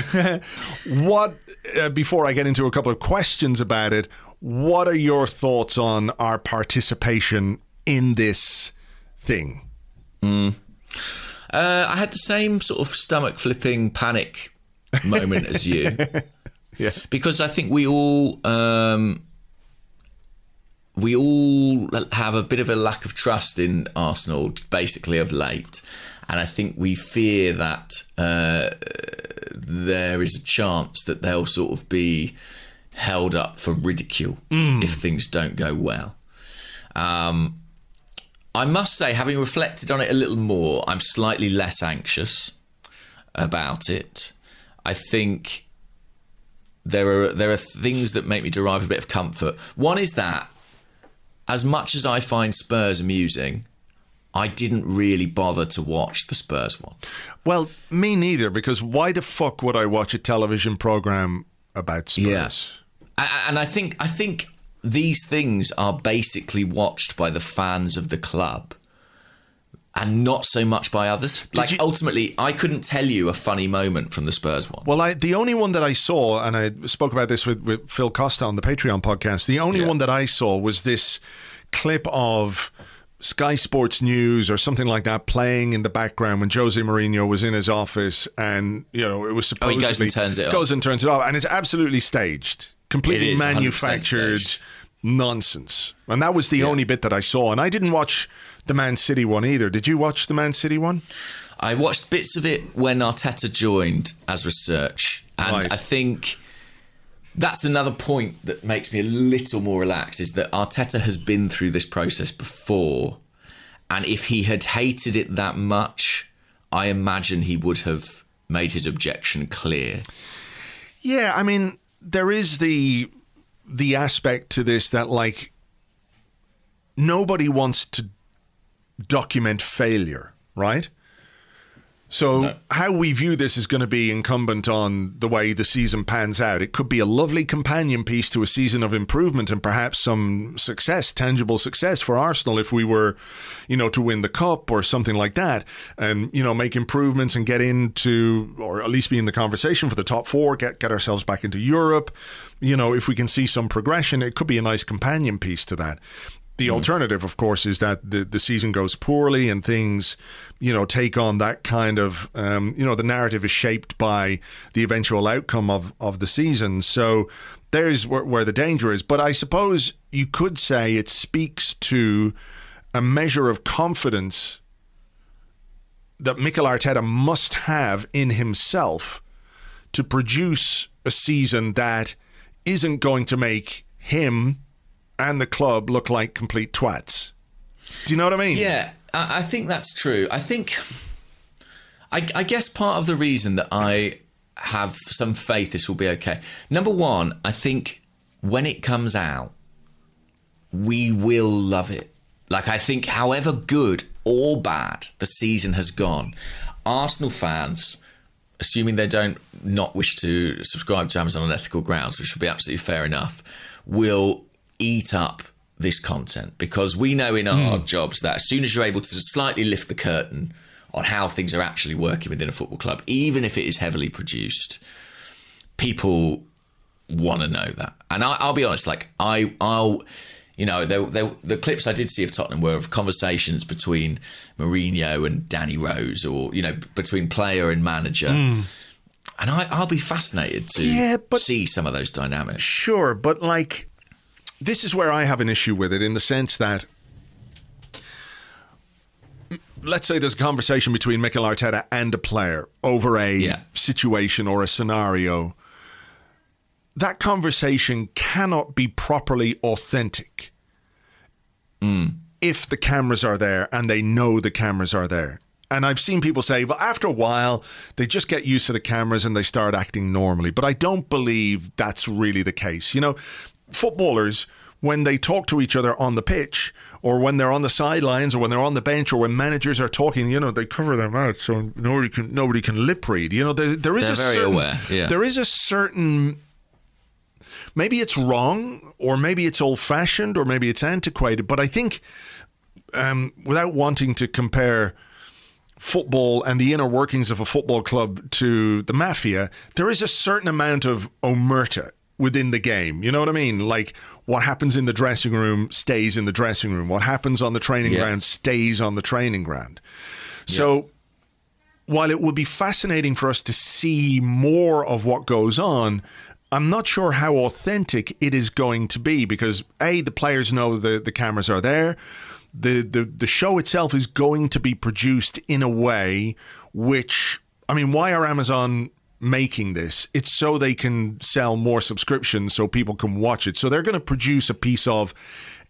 what? Uh, before I get into a couple of questions about it, what are your thoughts on our participation in this thing? Uh, I had the same sort of stomach flipping panic moment as you. Yeah. Because I think we all um, we all have a bit of a lack of trust in Arsenal, basically of late, and I think we fear that uh, there is a chance that they'll sort of be held up for ridicule if things don't go well. Um, I must say, having reflected on it a little more, I'm slightly less anxious about it. I think there are there are things that make me derive a bit of comfort. One is that, as much as I find Spurs amusing, I didn't really bother to watch the Spurs one. Well, me neither, because why the fuck would I watch a television program about Spurs? Yeah. And I think I think these things are basically watched by the fans of the club and not so much by others. like you- ultimately I couldn't tell you a funny moment from the Spurs one. Well, I the only one that I saw, and I spoke about this with, with Phil Costa on the Patreon podcast. The only Yeah. one that I saw was this clip of Sky Sports News or something like that playing in the background when Jose Mourinho was in his office, and you know it was Oh, supposedly goes and turns it off. goes and turns it off, and it's absolutely staged, completely It is 100% manufactured nonsense. And that was the only bit that I saw, and I didn't watch the Man City one either. Did you watch the Man City one? I watched bits of it when Arteta joined as research, and Right. I think that's another point that makes me a little more relaxed is that Arteta has been through this process before, and if he had hated it that much, I imagine he would have made his objection clear. Yeah, I mean, there is the the aspect to this that like nobody wants to document failure, right? So, No. how we view this is going to be incumbent on the way the season pans out. It could be a lovely companion piece to a season of improvement and perhaps some success, tangible success for Arsenal if we were, you know, to win the cup or something like that, and you know, make improvements and get into, or at least be in the conversation for the top four, get get ourselves back into Europe. You know, if we can see some progression, it could be a nice companion piece to that. The alternative, of course, is that the, the season goes poorly and things, you know, take on that kind of, um, you know, the narrative is shaped by the eventual outcome of, of the season. So there's where, where the danger is. But I suppose you could say it speaks to a measure of confidence that Mikel Arteta must have in himself to produce a season that isn't going to make him and the club look like complete twats. Do you know what I mean? Yeah, I, think that's true. I think, I, I guess part of the reason that I have some faith this will be okay. Number one, I think when it comes out, we will love it. Like, I think, however good or bad the season has gone, Arsenal fans, assuming they don't not wish to subscribe to Amazon on ethical grounds, which would be absolutely fair enough, will eat up this content because we know in our hmm. jobs that as soon as you're able to slightly lift the curtain on how things are actually working within a football club, even if it is heavily produced, people want to know that. And I, I'll be honest, like I, I'll, you know, there, there, the clips I did see of Tottenham were of conversations between Mourinho and Danny Rose, or you know, between player and manager. Hmm. And I, I'll be fascinated to Yeah, but- see some of those dynamics. Sure, but like, this is where I have an issue with it in the sense that, let's say there's a conversation between Mikel Arteta and a player over a Yeah. situation or a scenario. That conversation cannot be properly authentic hmm. if the cameras are there and they know the cameras are there. And I've seen people say, well, after a while, they just get used to the cameras and they start acting normally. But I don't believe that's really the case. You know, footballers, when they talk to each other on the pitch or when they're on the sidelines or when they're on the bench or when managers are talking, you know, they cover their mouths so nobody can nobody can lip read. You know, there, there is They're a certain, yeah. there is a certain maybe it's wrong or maybe it's old fashioned or maybe it's antiquated, but I think um, without wanting to compare football and the inner workings of a football club to the mafia, there is a certain amount of omerta within the game. You know what I mean? Like what happens in the dressing room stays in the dressing room. What happens on the training Yeah. ground stays on the training ground. So while it would be fascinating for us to see more of what goes on, I'm not sure how authentic it is going to be because a the players know the the cameras are there. The the the show itself is going to be produced in a way which I mean, why are Amazon making this? It's so they can sell more subscriptions so people can watch it. So they're going to produce a piece of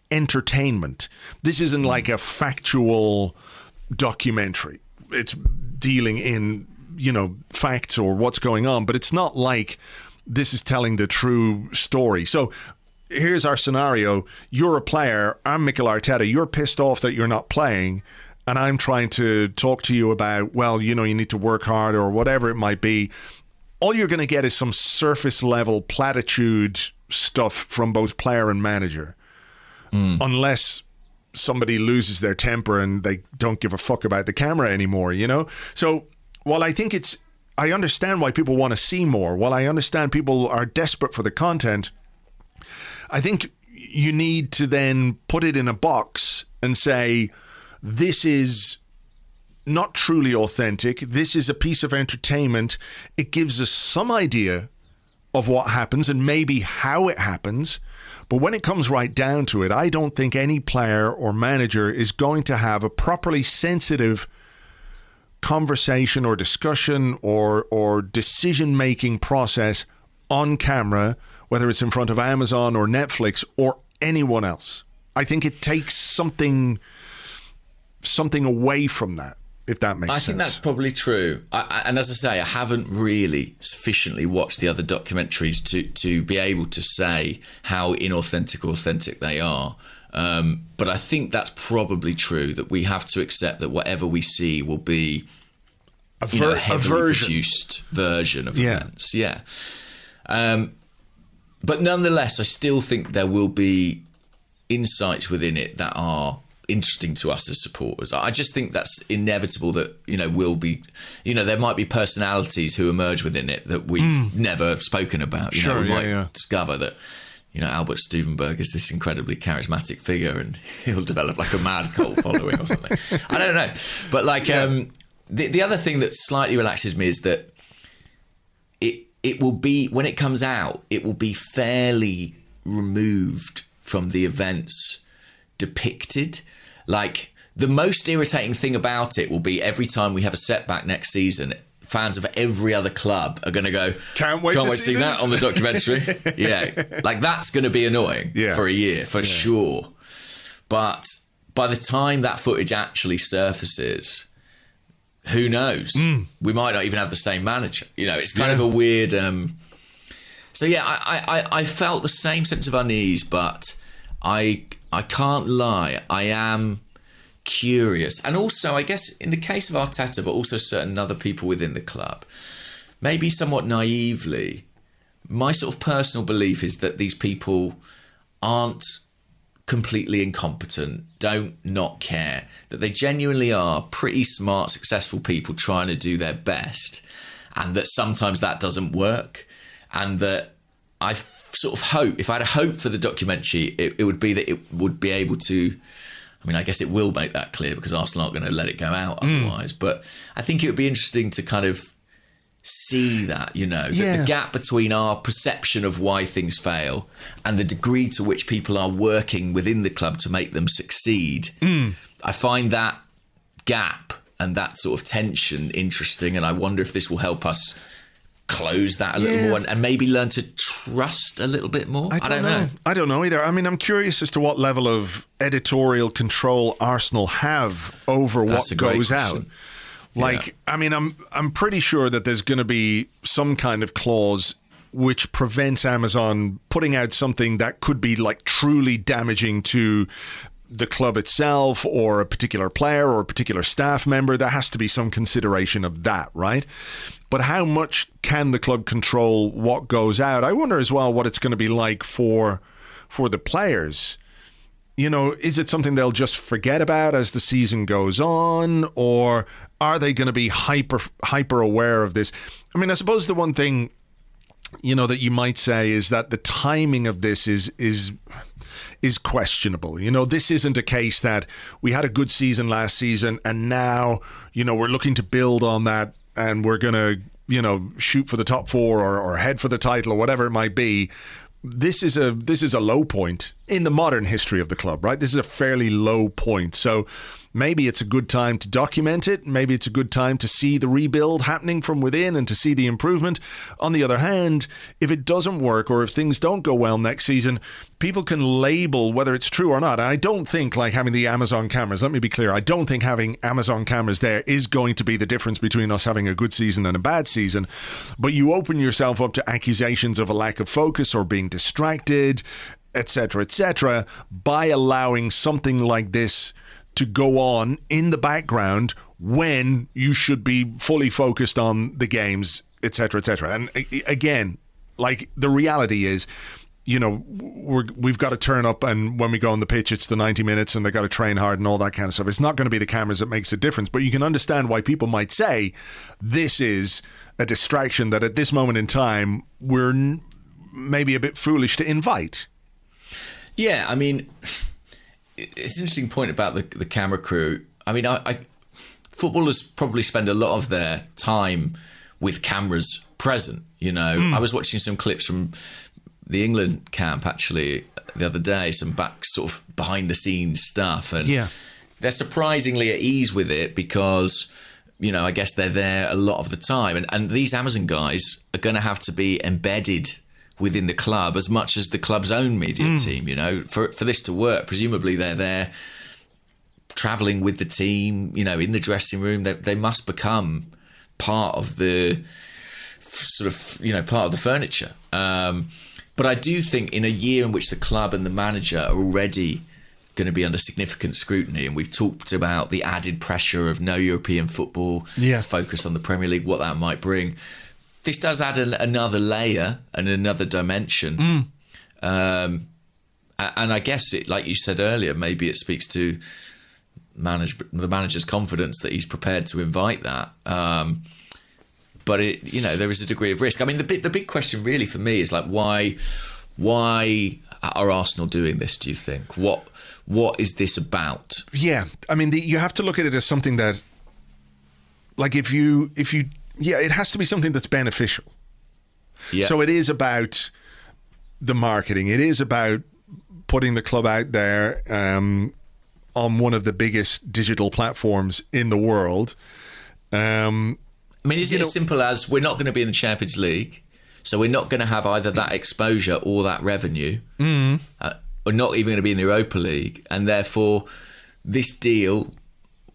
entertainment. This isn't like a factual documentary. It's dealing in, you know, facts or what's going on, but it's not like this is telling the true story. So here's our scenario. You're a player, I'm Mikel Arteta, you're pissed off that you're not playing, and I'm trying to talk to you about, well, you know, you need to work hard or whatever it might be. All you're going to get is some surface level platitude stuff from both player and manager hmm. unless somebody loses their temper and they don't give a fuck about the camera anymore, you know? So while I think it's, I understand why people want to see more, while I understand people are desperate for the content, I think you need to then put it in a box and say, this is not truly authentic. This is a piece of entertainment. It gives us some idea of what happens and maybe how it happens. But when it comes right down to it, I don't think any player or manager is going to have a properly sensitive conversation or discussion or or decision making process on camera, whether it's in front of Amazon or Netflix or anyone else. I think it takes something something away from that, if that makes I sense. think that's probably true. I, I, and as I say, I haven't really sufficiently watched the other documentaries to to be able to say how inauthentic or authentic they are. Um, but I think that's probably true that we have to accept that whatever we see will be A, you know, ver- a a heavily version. produced version of Yeah. events. Yeah. Um, but nonetheless, I still think there will be insights within it that are interesting to us as supporters. I just think that's inevitable that, you know, will be, you know, there might be personalities who emerge within it that we've never spoken about. You know, Hmm. We yeah, might yeah. discover that, you know, Albert Stuivenberg is this incredibly charismatic figure and he'll develop like a mad cult following or something. I don't know. But like, um, the, the other thing that slightly relaxes me is that it it will be when it comes out it will be fairly removed from the events depicted like the most irritating thing about it will be every time we have a setback next season fans of every other club are going to go Can't wait can't to wait to see see that on the documentary yeah like that's going to be annoying Yeah. for a year for sure but by the time that footage actually surfaces who knows? We might not even have the same manager. You know, it's kind. Yeah. of a weird. Um, so yeah, I, I, I felt the same sense of unease, but I I can't lie. I am curious, and also I guess in the case of Arteta, but also certain other people within the club, maybe somewhat naively, my sort of personal belief is that these people aren't completely incompetent, don't not care, that they genuinely are pretty smart, successful people trying to do their best, and that sometimes that doesn't work, and that I sort of hope, if I had a hope for the documentary, it, it would be that it would be able to. I mean, I guess it will make that clear because Arsenal aren't going to let it go out hmm. otherwise. But I think it would be interesting to kind of see that, you know, that Yeah. the gap between our perception of why things fail and the degree to which people are working within the club to make them succeed. Hmm. I find that gap and that sort of tension interesting, and I wonder if this will help us close that a little Yeah. more and, and maybe learn to trust a little bit more. I don't, know. I don't know either. I mean, I'm curious as to what level of editorial control Arsenal have over That's what goes question. out. Like, Yeah. I mean, I'm I'm pretty sure that there's going to be some kind of clause which prevents Amazon putting out something that could be like truly damaging to the club itself or a particular player or a particular staff member. There has to be some consideration of that, right? But how much can the club control what goes out? I wonder as well what it's going to be like for for the players you know, is it something they'll just forget about as the season goes on, or are they going to be hyper hyper aware of this? I mean, I suppose the one thing you know that you might say is that the timing of this is is is questionable. You know, this isn't a case that we had a good season last season and now, you know, we're looking to build on that and we're going to, you know, shoot for the top 4 or, or head for the title or whatever it might be. This is a this is a low point in the modern history of the club, right? This is a fairly low point. So maybe it's a good time to document it. Maybe it's a good time to see the rebuild happening from within and to see the improvement. On the other hand, if it doesn't work or if things don't go well next season, people can label whether it's true or not. And I don't think like having the Amazon cameras, let me be clear, I don't think having Amazon cameras there is going to be the difference between us having a good season and a bad season. But you open yourself up to accusations of a lack of focus or being distracted, etc., etc., by allowing something like this to go on in the background when you should be fully focused on the games, etc., etc. And again, like the reality is, you know, we're we've got to turn up, and when we go on the pitch, it's the ninety minutes, and they got to train hard and all that kind of stuff. It's not going to be the cameras that makes a difference, but you can understand why people might say this is a distraction that at this moment in time we're maybe a bit foolish to invite. Yeah, I mean, it's an interesting point about the the camera crew. I mean, I, I footballers probably spend a lot of their time with cameras present. You know, hmm. I was watching some clips from the England camp actually the other day, some back sort of behind the scenes stuff, and Yeah. they're surprisingly at ease with it because you know I guess they're there a lot of the time, and and these Amazon guys are going to have to be embedded within the club as much as the club's own media team. You know, for for this to work, presumably they're there traveling with the team. You know, in the dressing room, they they must become part of the sort of you know part of the furniture. Um, but I do think in a year in which the club and the manager are already going to be under significant scrutiny. And we've talked about the added pressure of no European football, Yeah. focus on the Premier League, what that might bring. This does add an, another layer and another dimension. Mm. Um, and I guess it, like you said earlier, maybe it speaks to manage the manager's confidence that he's prepared to invite that. Um, but it, you know, there is a degree of risk. I mean, the big, the big question really for me is like, why, why are Arsenal doing this? Do you think what, what is this about? Yeah, I mean, the, you have to look at it as something that, like, if you if you yeah, it has to be something that's beneficial. Yeah. So it is about the marketing. It is about putting the club out there um, on one of the biggest digital platforms in the world. Um, I mean, is it know- as simple as we're not going to be in the Champions League, so we're not going to have either that exposure or that revenue, mm. uh, or not even going to be in the Europa League, and therefore this deal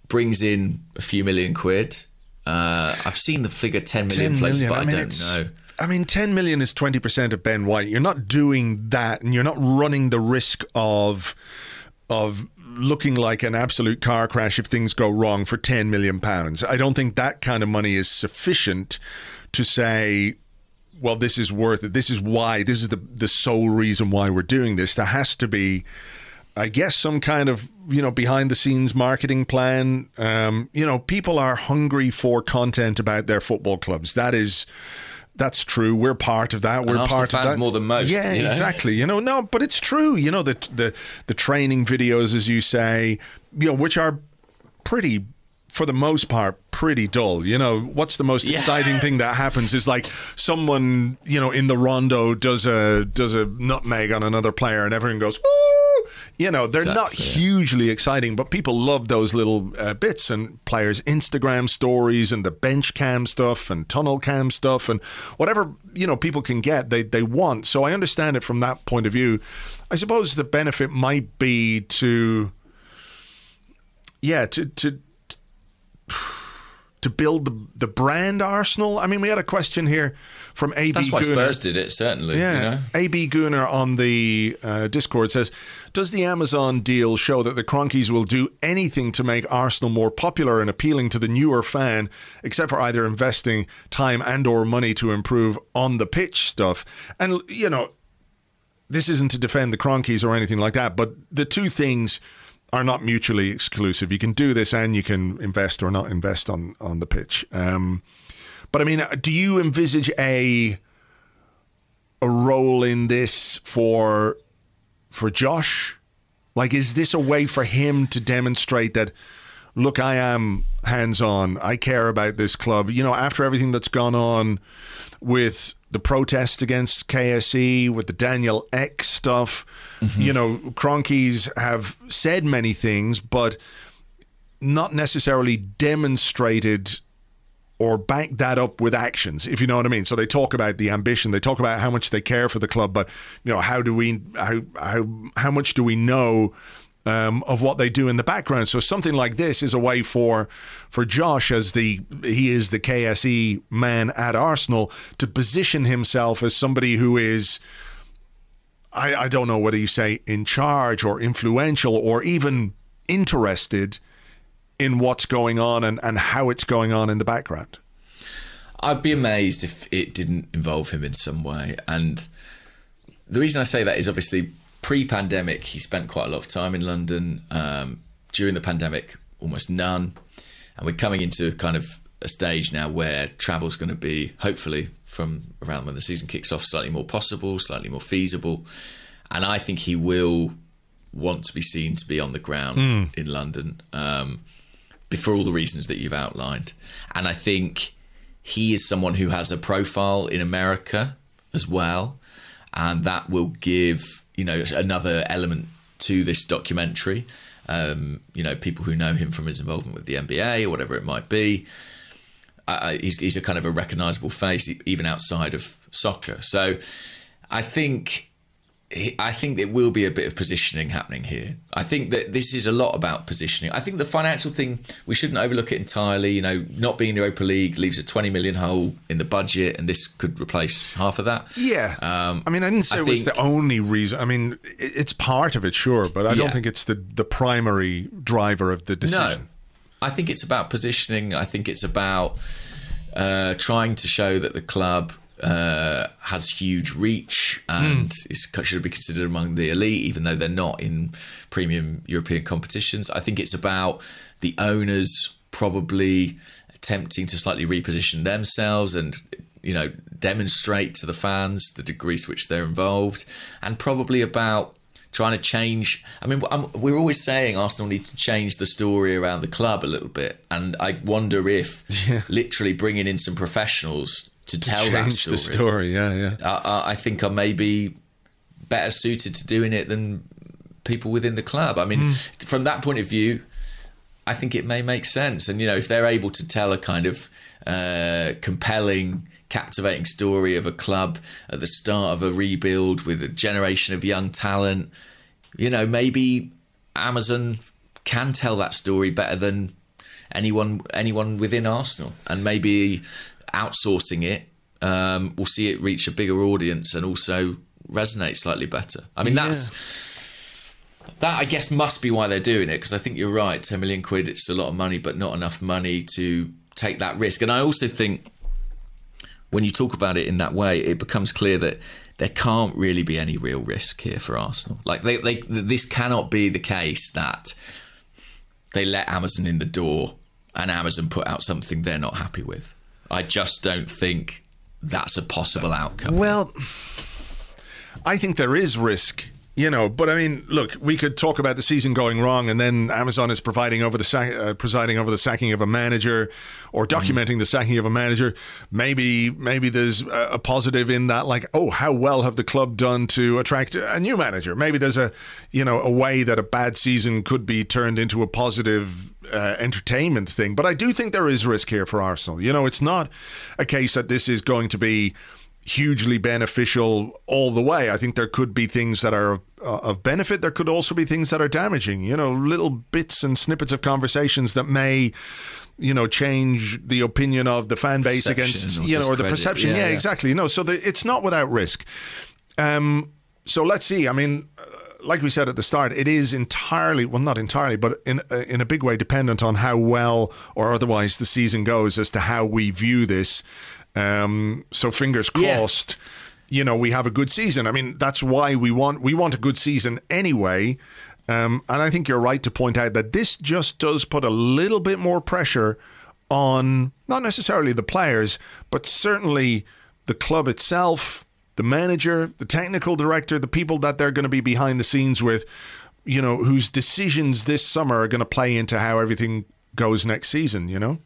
brings in a few million quid. Uh, I've seen the figure 10 million 10 places, but I, mean, don't know. I mean, 10 million is 20% of Ben White. You're not doing that and you're not running the risk of of looking like an absolute car crash if things go wrong for 10 million pounds. I don't think that kind of money is sufficient to say well this is worth it. This is why this is the the sole reason why we're doing this. There has to be I guess some kind of you know behind the scenes marketing plan. Um, you know, people are hungry for content about their football clubs. That is. That's true. We're part of that. We're part of that more than most, Yeah, you know? exactly. You know, no, but it's true. You know the the the training videos, as you say, you know, which are pretty for the most part pretty dull you know what's the most Yeah. exciting thing that happens is like someone you know in the rondo does a does a nutmeg on another player and everyone goes Woo! You know they're not Exactly, yeah. hugely exciting but people love those little uh, bits and players instagram stories and the bench cam stuff and tunnel cam stuff and whatever you know people can get they they want so i understand it from that point of view i suppose the benefit might be to yeah to to to build the the brand Arsenal. I mean, we had a question here from AB That's why Gunnar. Spurs did it, certainly. Yeah, You know? AB Gunnar on the uh, Discord says, "Does the Amazon deal show that the Kroenkes will do anything to make Arsenal more popular and appealing to the newer fan, except for either investing time and/or money to improve on the pitch stuff?" And you know, this isn't to defend the Kroenkes or anything like that, but the two things are not mutually exclusive. You can do this and you can invest or not invest on on the pitch. Um, but I mean, do you envisage a a role in this for for Josh? Like, is this a way for him to demonstrate that? Look, I am hands on. I care about this club. You know, after everything that's gone on with the protest against KSE, with the Daniel Ek's stuff, mm-hmm. you know, Kroenkes have said many things, but not necessarily demonstrated or back that up with actions, if you know what I mean. So they talk about the ambition, they talk about how much they care for the club, but you know, how do we how how how much do we know um, of what they do in the background? So something like this is a way for for Josh, as the he is the KSE man at Arsenal, to position himself as somebody who is. I, I don't know whether you say in charge or influential or even interested in what's going on and, and how it's going on in the background. I'd be amazed if it didn't involve him in some way. And the reason I say that is obviously pre-pandemic, he spent quite a lot of time in London. Um, during the pandemic, almost none. And we're coming into kind of a stage now where travel's going to be, hopefully, from around when the season kicks off, slightly more possible, slightly more feasible. And I think he will want to be seen to be on the ground in London um, for all the reasons that you've outlined. And I think he is someone who has a profile in America as well, and that will give you know another element to this documentary. Um, you know, people who know him from his involvement with the NBA or whatever it might be. Uh, he's, he's a kind of a recognizable face, even outside of soccer. So I think I think there will be a bit of positioning happening here. I think that this is a lot about positioning. I think the financial thing we shouldn't overlook it entirely. You know, not being the Europa League leaves a twenty million hole in the budget, and this could replace half of that. Yeah. Um, I mean, I didn't say I it was the only reason. I mean, it's part of it, sure, but I don't think it's the, the primary driver of the decision. No, I think it's about positioning. I think it's about uh, trying to show that the club uh, has huge reach and is, should be considered among the elite, even though they're not in premium European competitions. I think it's about the owners probably attempting to slightly reposition themselves and you know demonstrate to the fans the degree to which they're involved, and probably about trying to change. I mean, I'm, we're always saying Arsenal need to change the story around the club a little bit, and I wonder if literally bringing in some professionals to tell that Change story, the story, yeah, yeah. I, I- I may be better suited to doing it than people within the club. I mean, Hmm. from that point of view, I think it may make sense. And you know, if they're able to tell a kind of uh, compelling, captivating story of a club at the start of a rebuild with a generation of young talent, you know, maybe Amazon can tell that story better than anyone anyone within Arsenal, and maybe outsourcing it, um, we'll see it reach a bigger audience and also resonate slightly better. I mean, that's that I guess must be why they're doing it because I think you're right. Ten million quid, it's a lot of money, but not enough money to take that risk. And I also think when you talk about it in that way, it becomes clear that there can't really be any real risk here for Arsenal. Like they, they this cannot be the case that they let Amazon in the door and Amazon put out something they're not happy with. I just don't think that's a possible outcome. Well, I think there is risk, you know. But I mean, look, we could talk about the season going wrong, and then Amazon is providing over the sack, uh, presiding over the sacking of a manager, or documenting the sacking of a manager. Maybe, maybe there's a, a positive in that, like, oh, how well have the club done to attract a new manager? Maybe there's a, you know, a way that a bad season could be turned into a positive uh, entertainment thing. But I do think there is risk here for Arsenal. You know, it's not a case that this is going to be hugely beneficial all the way. I think there could be things that are uh, of benefit. There could also be things that are damaging. You know, little bits and snippets of conversations that may, you know, change the opinion of the fan base Perception against you know, or the perception. Yeah, Yeah, yeah. exactly. No, so the, it's not without risk. Um, so let's see. I mean, uh, like we said at the start, it is entirely well, not entirely, but in uh, in a big way dependent on how well or otherwise the season goes as to how we view this. Um, so fingers Yeah. crossed. You know, we have a good season. I mean, that's why we want we want a good season anyway. Um, and I think you're right to point out that this just does put a little bit more pressure on not necessarily the players, but certainly the club itself, the manager, the technical director, the people that they're going to be behind the scenes with, you know, whose decisions this summer are going to play into how everything goes next season, you know?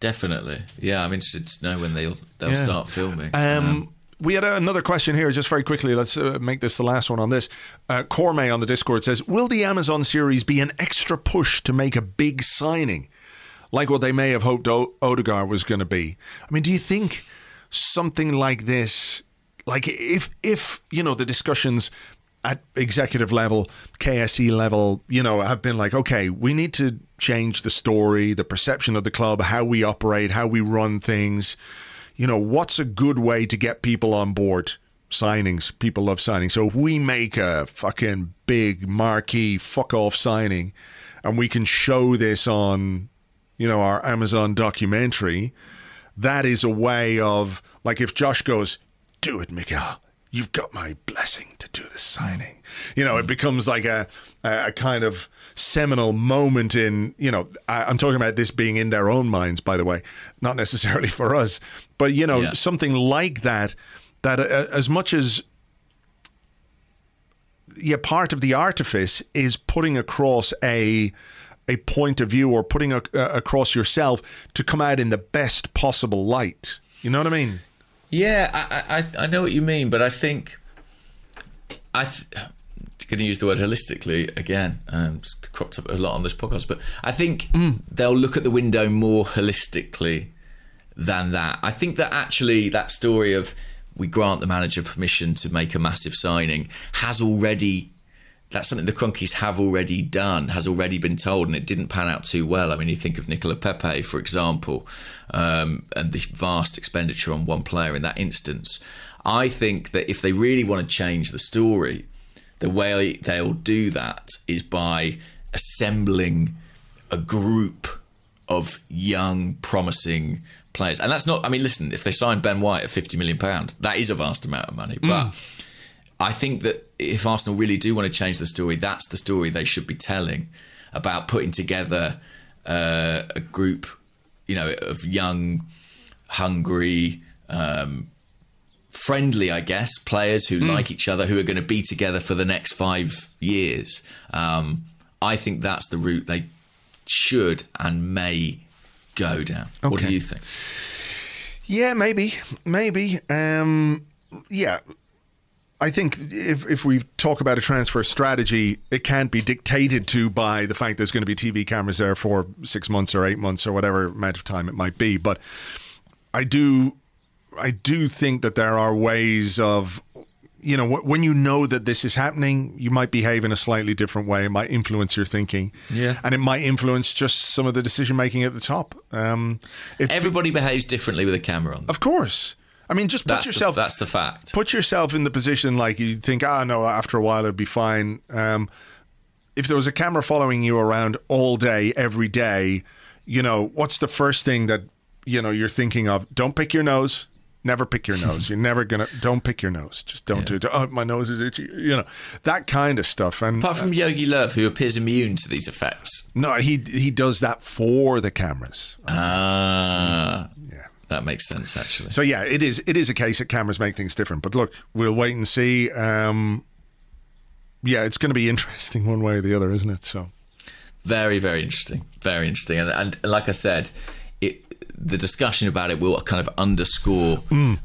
Definitely, yeah. I'm interested to know when they'll they'll Yeah. start filming. Um, we had another question here, just very quickly. Let's uh, make this the last one on this. Uh, Cormay on the Discord says Will the Amazon series be an extra push to make a big signing, like what they may have hoped o- Odegaard was going to be? I mean, do you think something like this, like if, if you know, the discussions at executive level, KSE level, you know, have been like, okay, we need to change the story, the perception of the club, how we operate, how we run things. You know, what's a good way to get people on board? Signings. People love signings. So if we make a fucking big marquee fuck off signing and we can show this on, you know, our Amazon documentary, that is a way of like if Josh goes, do it, Miguel. You've got my blessing to do the signing. You know, it becomes like a a kind of seminal moment in. You know, I, I'm talking about this being in their own minds, by the way, not necessarily for us, but you know, Yeah. something like that. That uh, as much as yeah, part of the artifice is putting across a a point of view or putting a, uh, across yourself to come out in the best possible light. You know what I mean? Yeah, I, I, I know what you mean, but I think I th- going to use the word holistically again. Um, it's cropped up a lot on this podcast, but I think they'll look at the window more holistically than that. I think that actually that story of we grant the manager permission to make a massive signing has already that's something the Kroenkes have already done, has already been told, and it didn't pan out too well. I mean, you think of Nicola Pepe, for example, um, and the vast expenditure on one player in that instance. I think that if they really want to change the story, the way they'll do that is by assembling a group of young, promising players. And that's not, I mean, listen, if they sign Ben White at £50 million, that is a vast amount of money. But I think that if Arsenal really do want to change the story, that's the story they should be telling about putting together uh, a group, you know, of young, hungry, um, friendly, I guess, players who like each other, who are going to be together for the next five years. Um, I think that's the route they should and may go down. What do you think? Yeah, maybe, maybe. Um, yeah, I think if if we talk about a transfer strategy, it can't be dictated to by the fact there's going to be TV cameras there for six months or eight months or whatever amount of time it might be. But I do, I do think that there are ways of. You know, when you know that this is happening, you might behave in a slightly different way. It might influence your thinking, Yeah. and it might influence just some of the decision making at the top. Um, if, Everybody behaves differently with a camera on. of course. I mean, just put That's yourself the, that's the fact. put yourself in the position like you think, ah, no, after a while it'd be fine. Um, if there was a camera following you around all day, every day, you know, what's the first thing that you know you're thinking of? Don't pick your nose. Never pick your nose. You're never gonna. Don't pick your nose. Just don't do it. Oh, my nose is itchy. You know that kind of stuff. And Apart from Jogi Löw, who appears immune to these effects. no, he he does that for the cameras. Ah, Yeah. That makes sense actually. So yeah, it is. It is a case that cameras make things different. But look, we'll wait and see. Um, yeah, it's going to be interesting one way or the other, isn't it? So Very, very interesting. Very interesting. And, and like I said, it the discussion about it will kind of underscore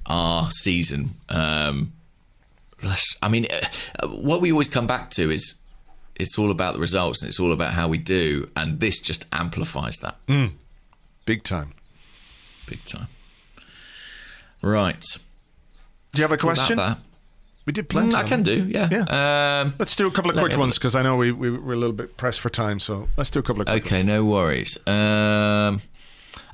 our season. Um, I mean, uh, what we always come back to is it's all about the results and it's all about how we do, and this just amplifies that big time. Big time. Right. Do you have a question? that. We did plenty. Mm, I can do. Yeah. Um, Let's do a couple of quick ones because I know we, we we're a little bit pressed for time. So let's do a couple of quick Okay, no worries. Um,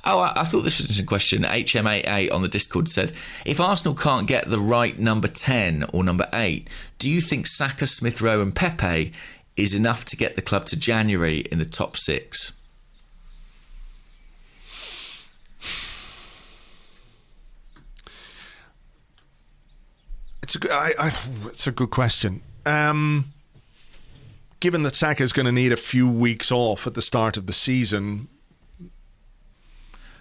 oh, I, I thought this was an interesting question. HM88 on the Discord said, if Arsenal can't get the right number 10 or number 8, do you think Saka, Smith Rowe, and Pepe is enough to get the club to January in the top six? It's a good. I, I, it's a good question. Um, given that Saka is going to need a few weeks off at the start of the season,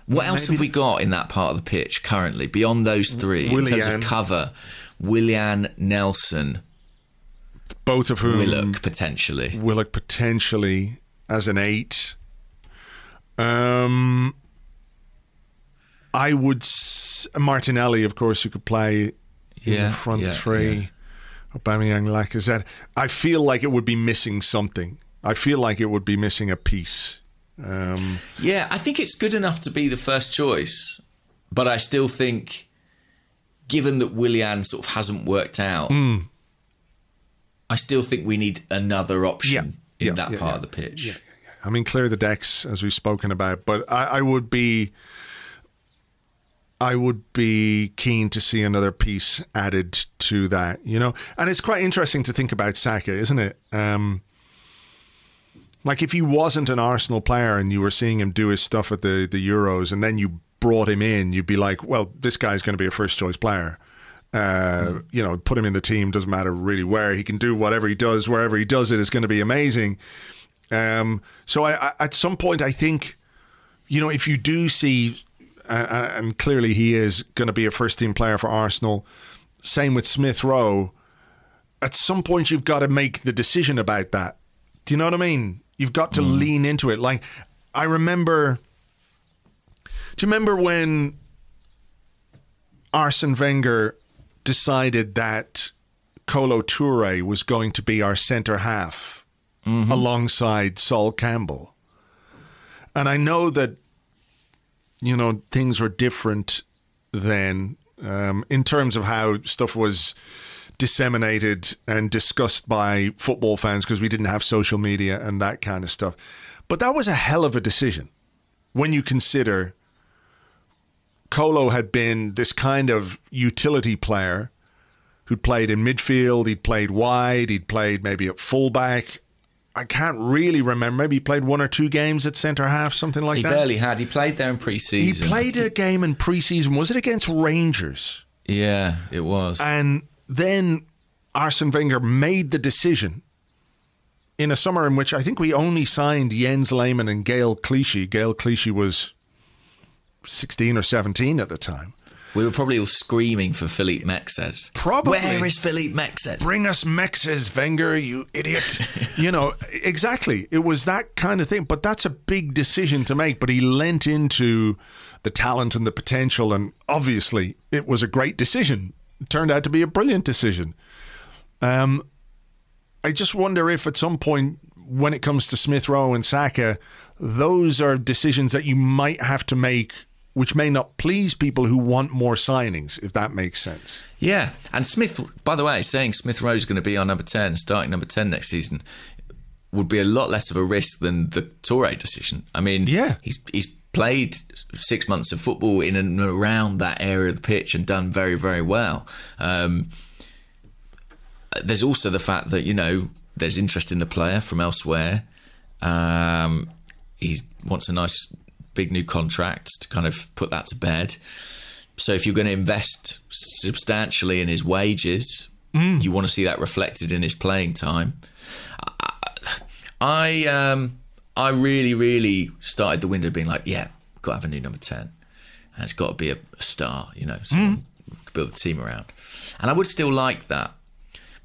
What else have we got in that part of the pitch currently beyond those three in terms of cover? Willian, Nelson, both of whom Willock potentially. Willock potentially as an eight. Um, I would s- Martinelli, of course, who could play in Yeah, the front yeah, three. Aubameyang, Lacazette. I feel like it would be missing something. I feel like it would be missing a piece. Um, Yeah, I think it's good enough to be the first choice, but I still think, given that Willian sort of hasn't worked out, I still think we need another option in yeah, that yeah, part yeah. of the pitch. Yeah, yeah, yeah. I mean, clear the decks as we've spoken about, but I, I would be, I would be keen to see another piece added to that. You know, and it's quite interesting to think about Saka, isn't it? Um, like if he wasn't an Arsenal player and you were seeing him do his stuff at the the Euros, and then you brought him in, you'd be like, well, this guy's going to be a first choice player. Uh, You know, put him in the team doesn't matter really where he can do whatever he does, wherever he does it is going to be amazing. Um, so I, I, at some point, I think, you know, if you do see, uh, and clearly he is going to be a first team player for Arsenal. Same with Smith Rowe. At some point, you've got to make the decision about that. Do you know what I mean? You've got to lean into it. Like I remember. Do you remember when Arsene Wenger decided that Kolo Toure was going to be our centre half alongside Sol Campbell? And I know that, you know, things were different then. um, in terms of how stuff was disseminated and discussed by football fans because we didn't have social media and that kind of stuff. But that was a hell of a decision when you consider Kolo had been this kind of utility player who'd played in midfield, he'd played wide, he'd played maybe at fullback. I can't really remember. Maybe he played one or two games at centre half, something like he that. He barely had. He played there in pre-season. He played a game in pre-season. Was it against Rangers? Yeah, it was. And then Arsene Wenger made the decision in a summer in which I think we only signed Jens Lehmann and Gael Clichy. Gael Clichy was 16 or 17 at the time. We were probably all screaming for Philippe Mexes. Probably. Where is Philippe Mexes? Bring us Mexes, Wenger, you idiot. you know, exactly. It was that kind of thing. But that's a big decision to make. But he lent into the talent and the potential. And obviously, it was a great decision. It turned out to be a brilliant decision. Um, I just wonder if at some point, when it comes to Smith Rowe and Saka, those are decisions that you might have to make which may not please people who want more signings, if that makes sense. Yeah, and Smith, by the way, saying Smith Rowe is going to be our number 10, starting number 10 next season, would be a lot less of a risk than the Toure decision. I mean, yeah. he's, he's played six months of football in and around that area of the pitch and done very, very well. Um, there's also the fact that, you know, there's interest in the player from elsewhere. Um, he wants a nice big new contract to kind of put that to bed. So if you're going to invest substantially in his wages, mm. you want to see that reflected in his playing time. I um, I really really started the window being like, yeah, got to have a new number ten, and it's got to be a, a star, you know, someone mm. build a team around. And I would still like that,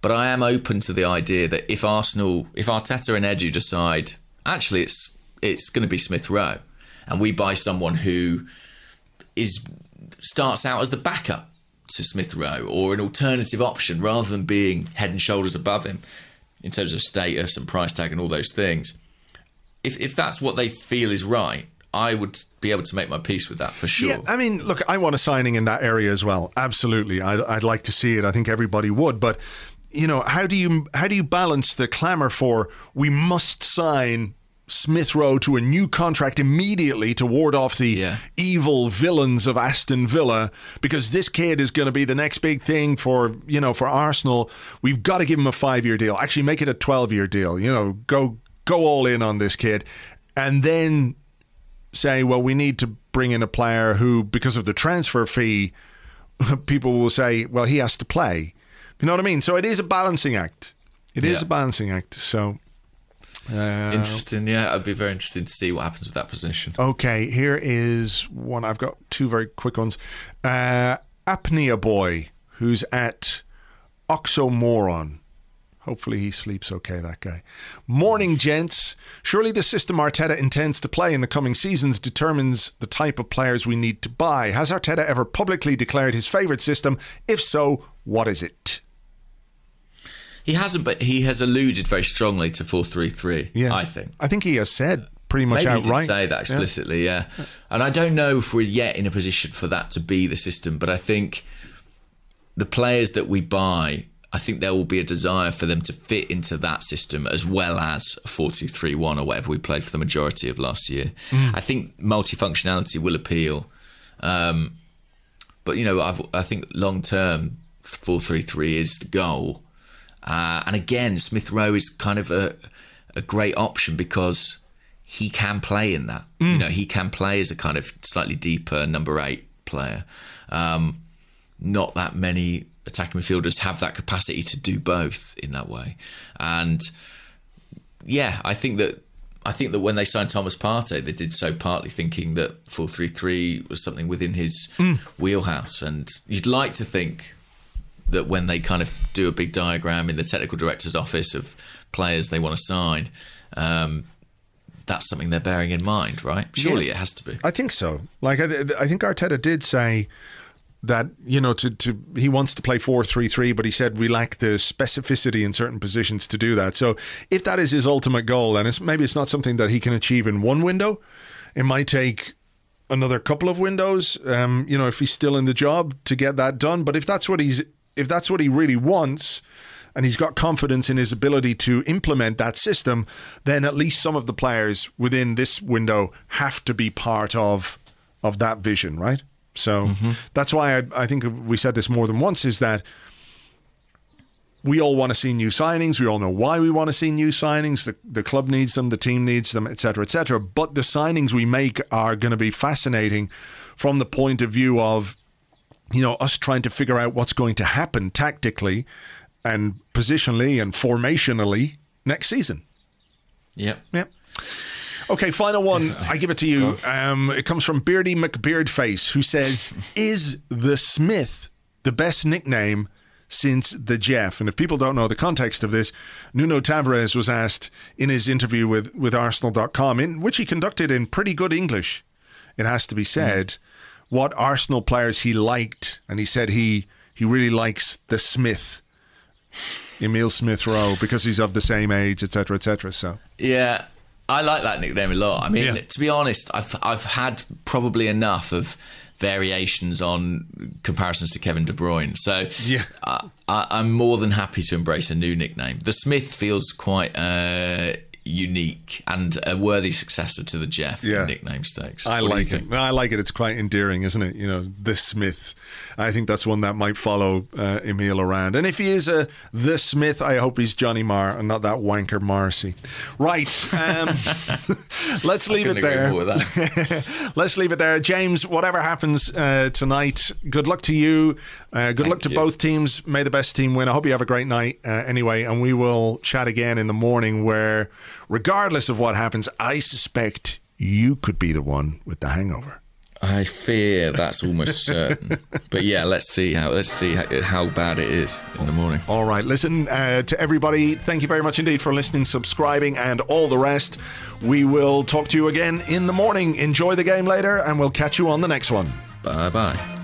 but I am open to the idea that if Arsenal, if Arteta and Edu decide actually it's it's going to be Smith Rowe and we buy someone who is starts out as the backup to Smith Rowe or an alternative option rather than being head and shoulders above him in terms of status and price tag and all those things. If if that's what they feel is right, I would be able to make my peace with that for sure. Yeah, I mean, look, I want a signing in that area as well. Absolutely, I'd, I'd like to see it. I think everybody would, but you know, how do you how do you balance the clamour for we must sign Smith Rowe to a new contract immediately to ward off the yeah. evil villains of Aston Villa because this kid is going to be the next big thing for you know for Arsenal. We've got to give him a five year deal. Actually, make it a twelve year deal. You know, go go all in on this kid, and then say, well, we need to bring in a player who, because of the transfer fee, people will say, well, he has to play. You know what I mean? So it is a balancing act. It yeah. is a balancing act. So uh, Interesting, yeah. I'd be very interested to see what happens with that position. Okay, here is one. I've got two very quick ones. Uh, Apnea Boy, who's at Oxomoron. Hopefully he sleeps okay, that guy. Morning, gents. Surely the system Arteta intends to play in the coming seasons determines the type of players we need to buy. Has Arteta ever publicly declared his favourite system? If so, what is it? He hasn't, but he has alluded very strongly to four three three. Yeah, I think. I think he has said pretty much Maybe outright. He did say that explicitly, yeah. yeah. And I don't know if we're yet in a position for that to be the system, but I think the players that we buy, I think there will be a desire for them to fit into that system as well as a 4 2 3 1 or whatever we played for the majority of last year. Mm. I think multifunctionality will appeal. Um, but, you know, I've, I think long term, 4 3 3 is the goal. Uh, and again, Smith Rowe is kind of a, a great option because he can play in that. Mm. You know, he can play as a kind of slightly deeper number eight player. Um, not that many attacking midfielders have that capacity to do both in that way. And yeah, I think that I think that when they signed Thomas Partey, they did so partly thinking that 4-3-3 was something within his mm. wheelhouse. And you'd like to think that when they kind of do a big diagram in the technical director's office of players they want to sign, um, that's something they're bearing in mind, right? Surely yeah, it has to be. I think so. Like I, I think Arteta did say that you know to, to he wants to play 4-3-3 but he said we lack the specificity in certain positions to do that so if that is his ultimate goal and it's maybe it's not something that he can achieve in one window it might take another couple of windows. Um, you know, if he's still in the job to get that done. But if that's what he's if that's what he really wants, and he's got confidence in his ability to implement that system, then at least some of the players within this window have to be part of of that vision, right? So Mm-hmm. that's why I, I think we said this more than once is that we all want to see new signings. We all know why we want to see new signings. The, the club needs them, the team needs them, et cetera, et cetera. But the signings we make are going to be fascinating from the point of view of, you know, us trying to figure out what's going to happen tactically and positionally and formationally next season. Yep. Yep. Okay, final one. I give it to you. Um, it comes from Beardy McBeardface, who says, "Is the Smith the best nickname since the Jeff?" And if people don't know the context of this, Nuno Tavares was asked in his interview with with Arsenal.com, in which he conducted in pretty good English, it has to be said, what Arsenal players he liked, and he said he he really likes the Smith. Emile Smith Rowe because he's of the same age, etc., etc. So Yeah, I like that nickname a lot. I mean, Yeah. to be honest, I've I've had probably enough of variations on comparisons to Kevin De Bruyne. So Yeah. I, I, I'm more than happy to embrace a new nickname. The Smith feels quite uh, unique and a worthy successor to the Jeff Yeah. nickname stakes. I What like it. I like it. It's quite endearing, isn't it? You know, the Smith. I think that's one that might follow uh, Emile around. And if he is a the Smith, I hope he's Johnny Marr and not that wanker Morrissey. Right. Um, let's leave it there. Let's leave it there. James, whatever happens uh, tonight, good luck to you. Uh, good luck to you. both teams. May the best team win. I hope you have a great night uh, anyway. And we will chat again in the morning where, regardless of what happens, I suspect you could be the one with the hangover. I fear that's almost certain. but yeah, let's see how let's see how, how bad it is in the morning. All right, listen uh, to everybody. Thank you very much indeed for listening, subscribing, and all the rest. We will talk to you again in the morning. Enjoy the game later, and we'll catch you on the next one. Bye bye.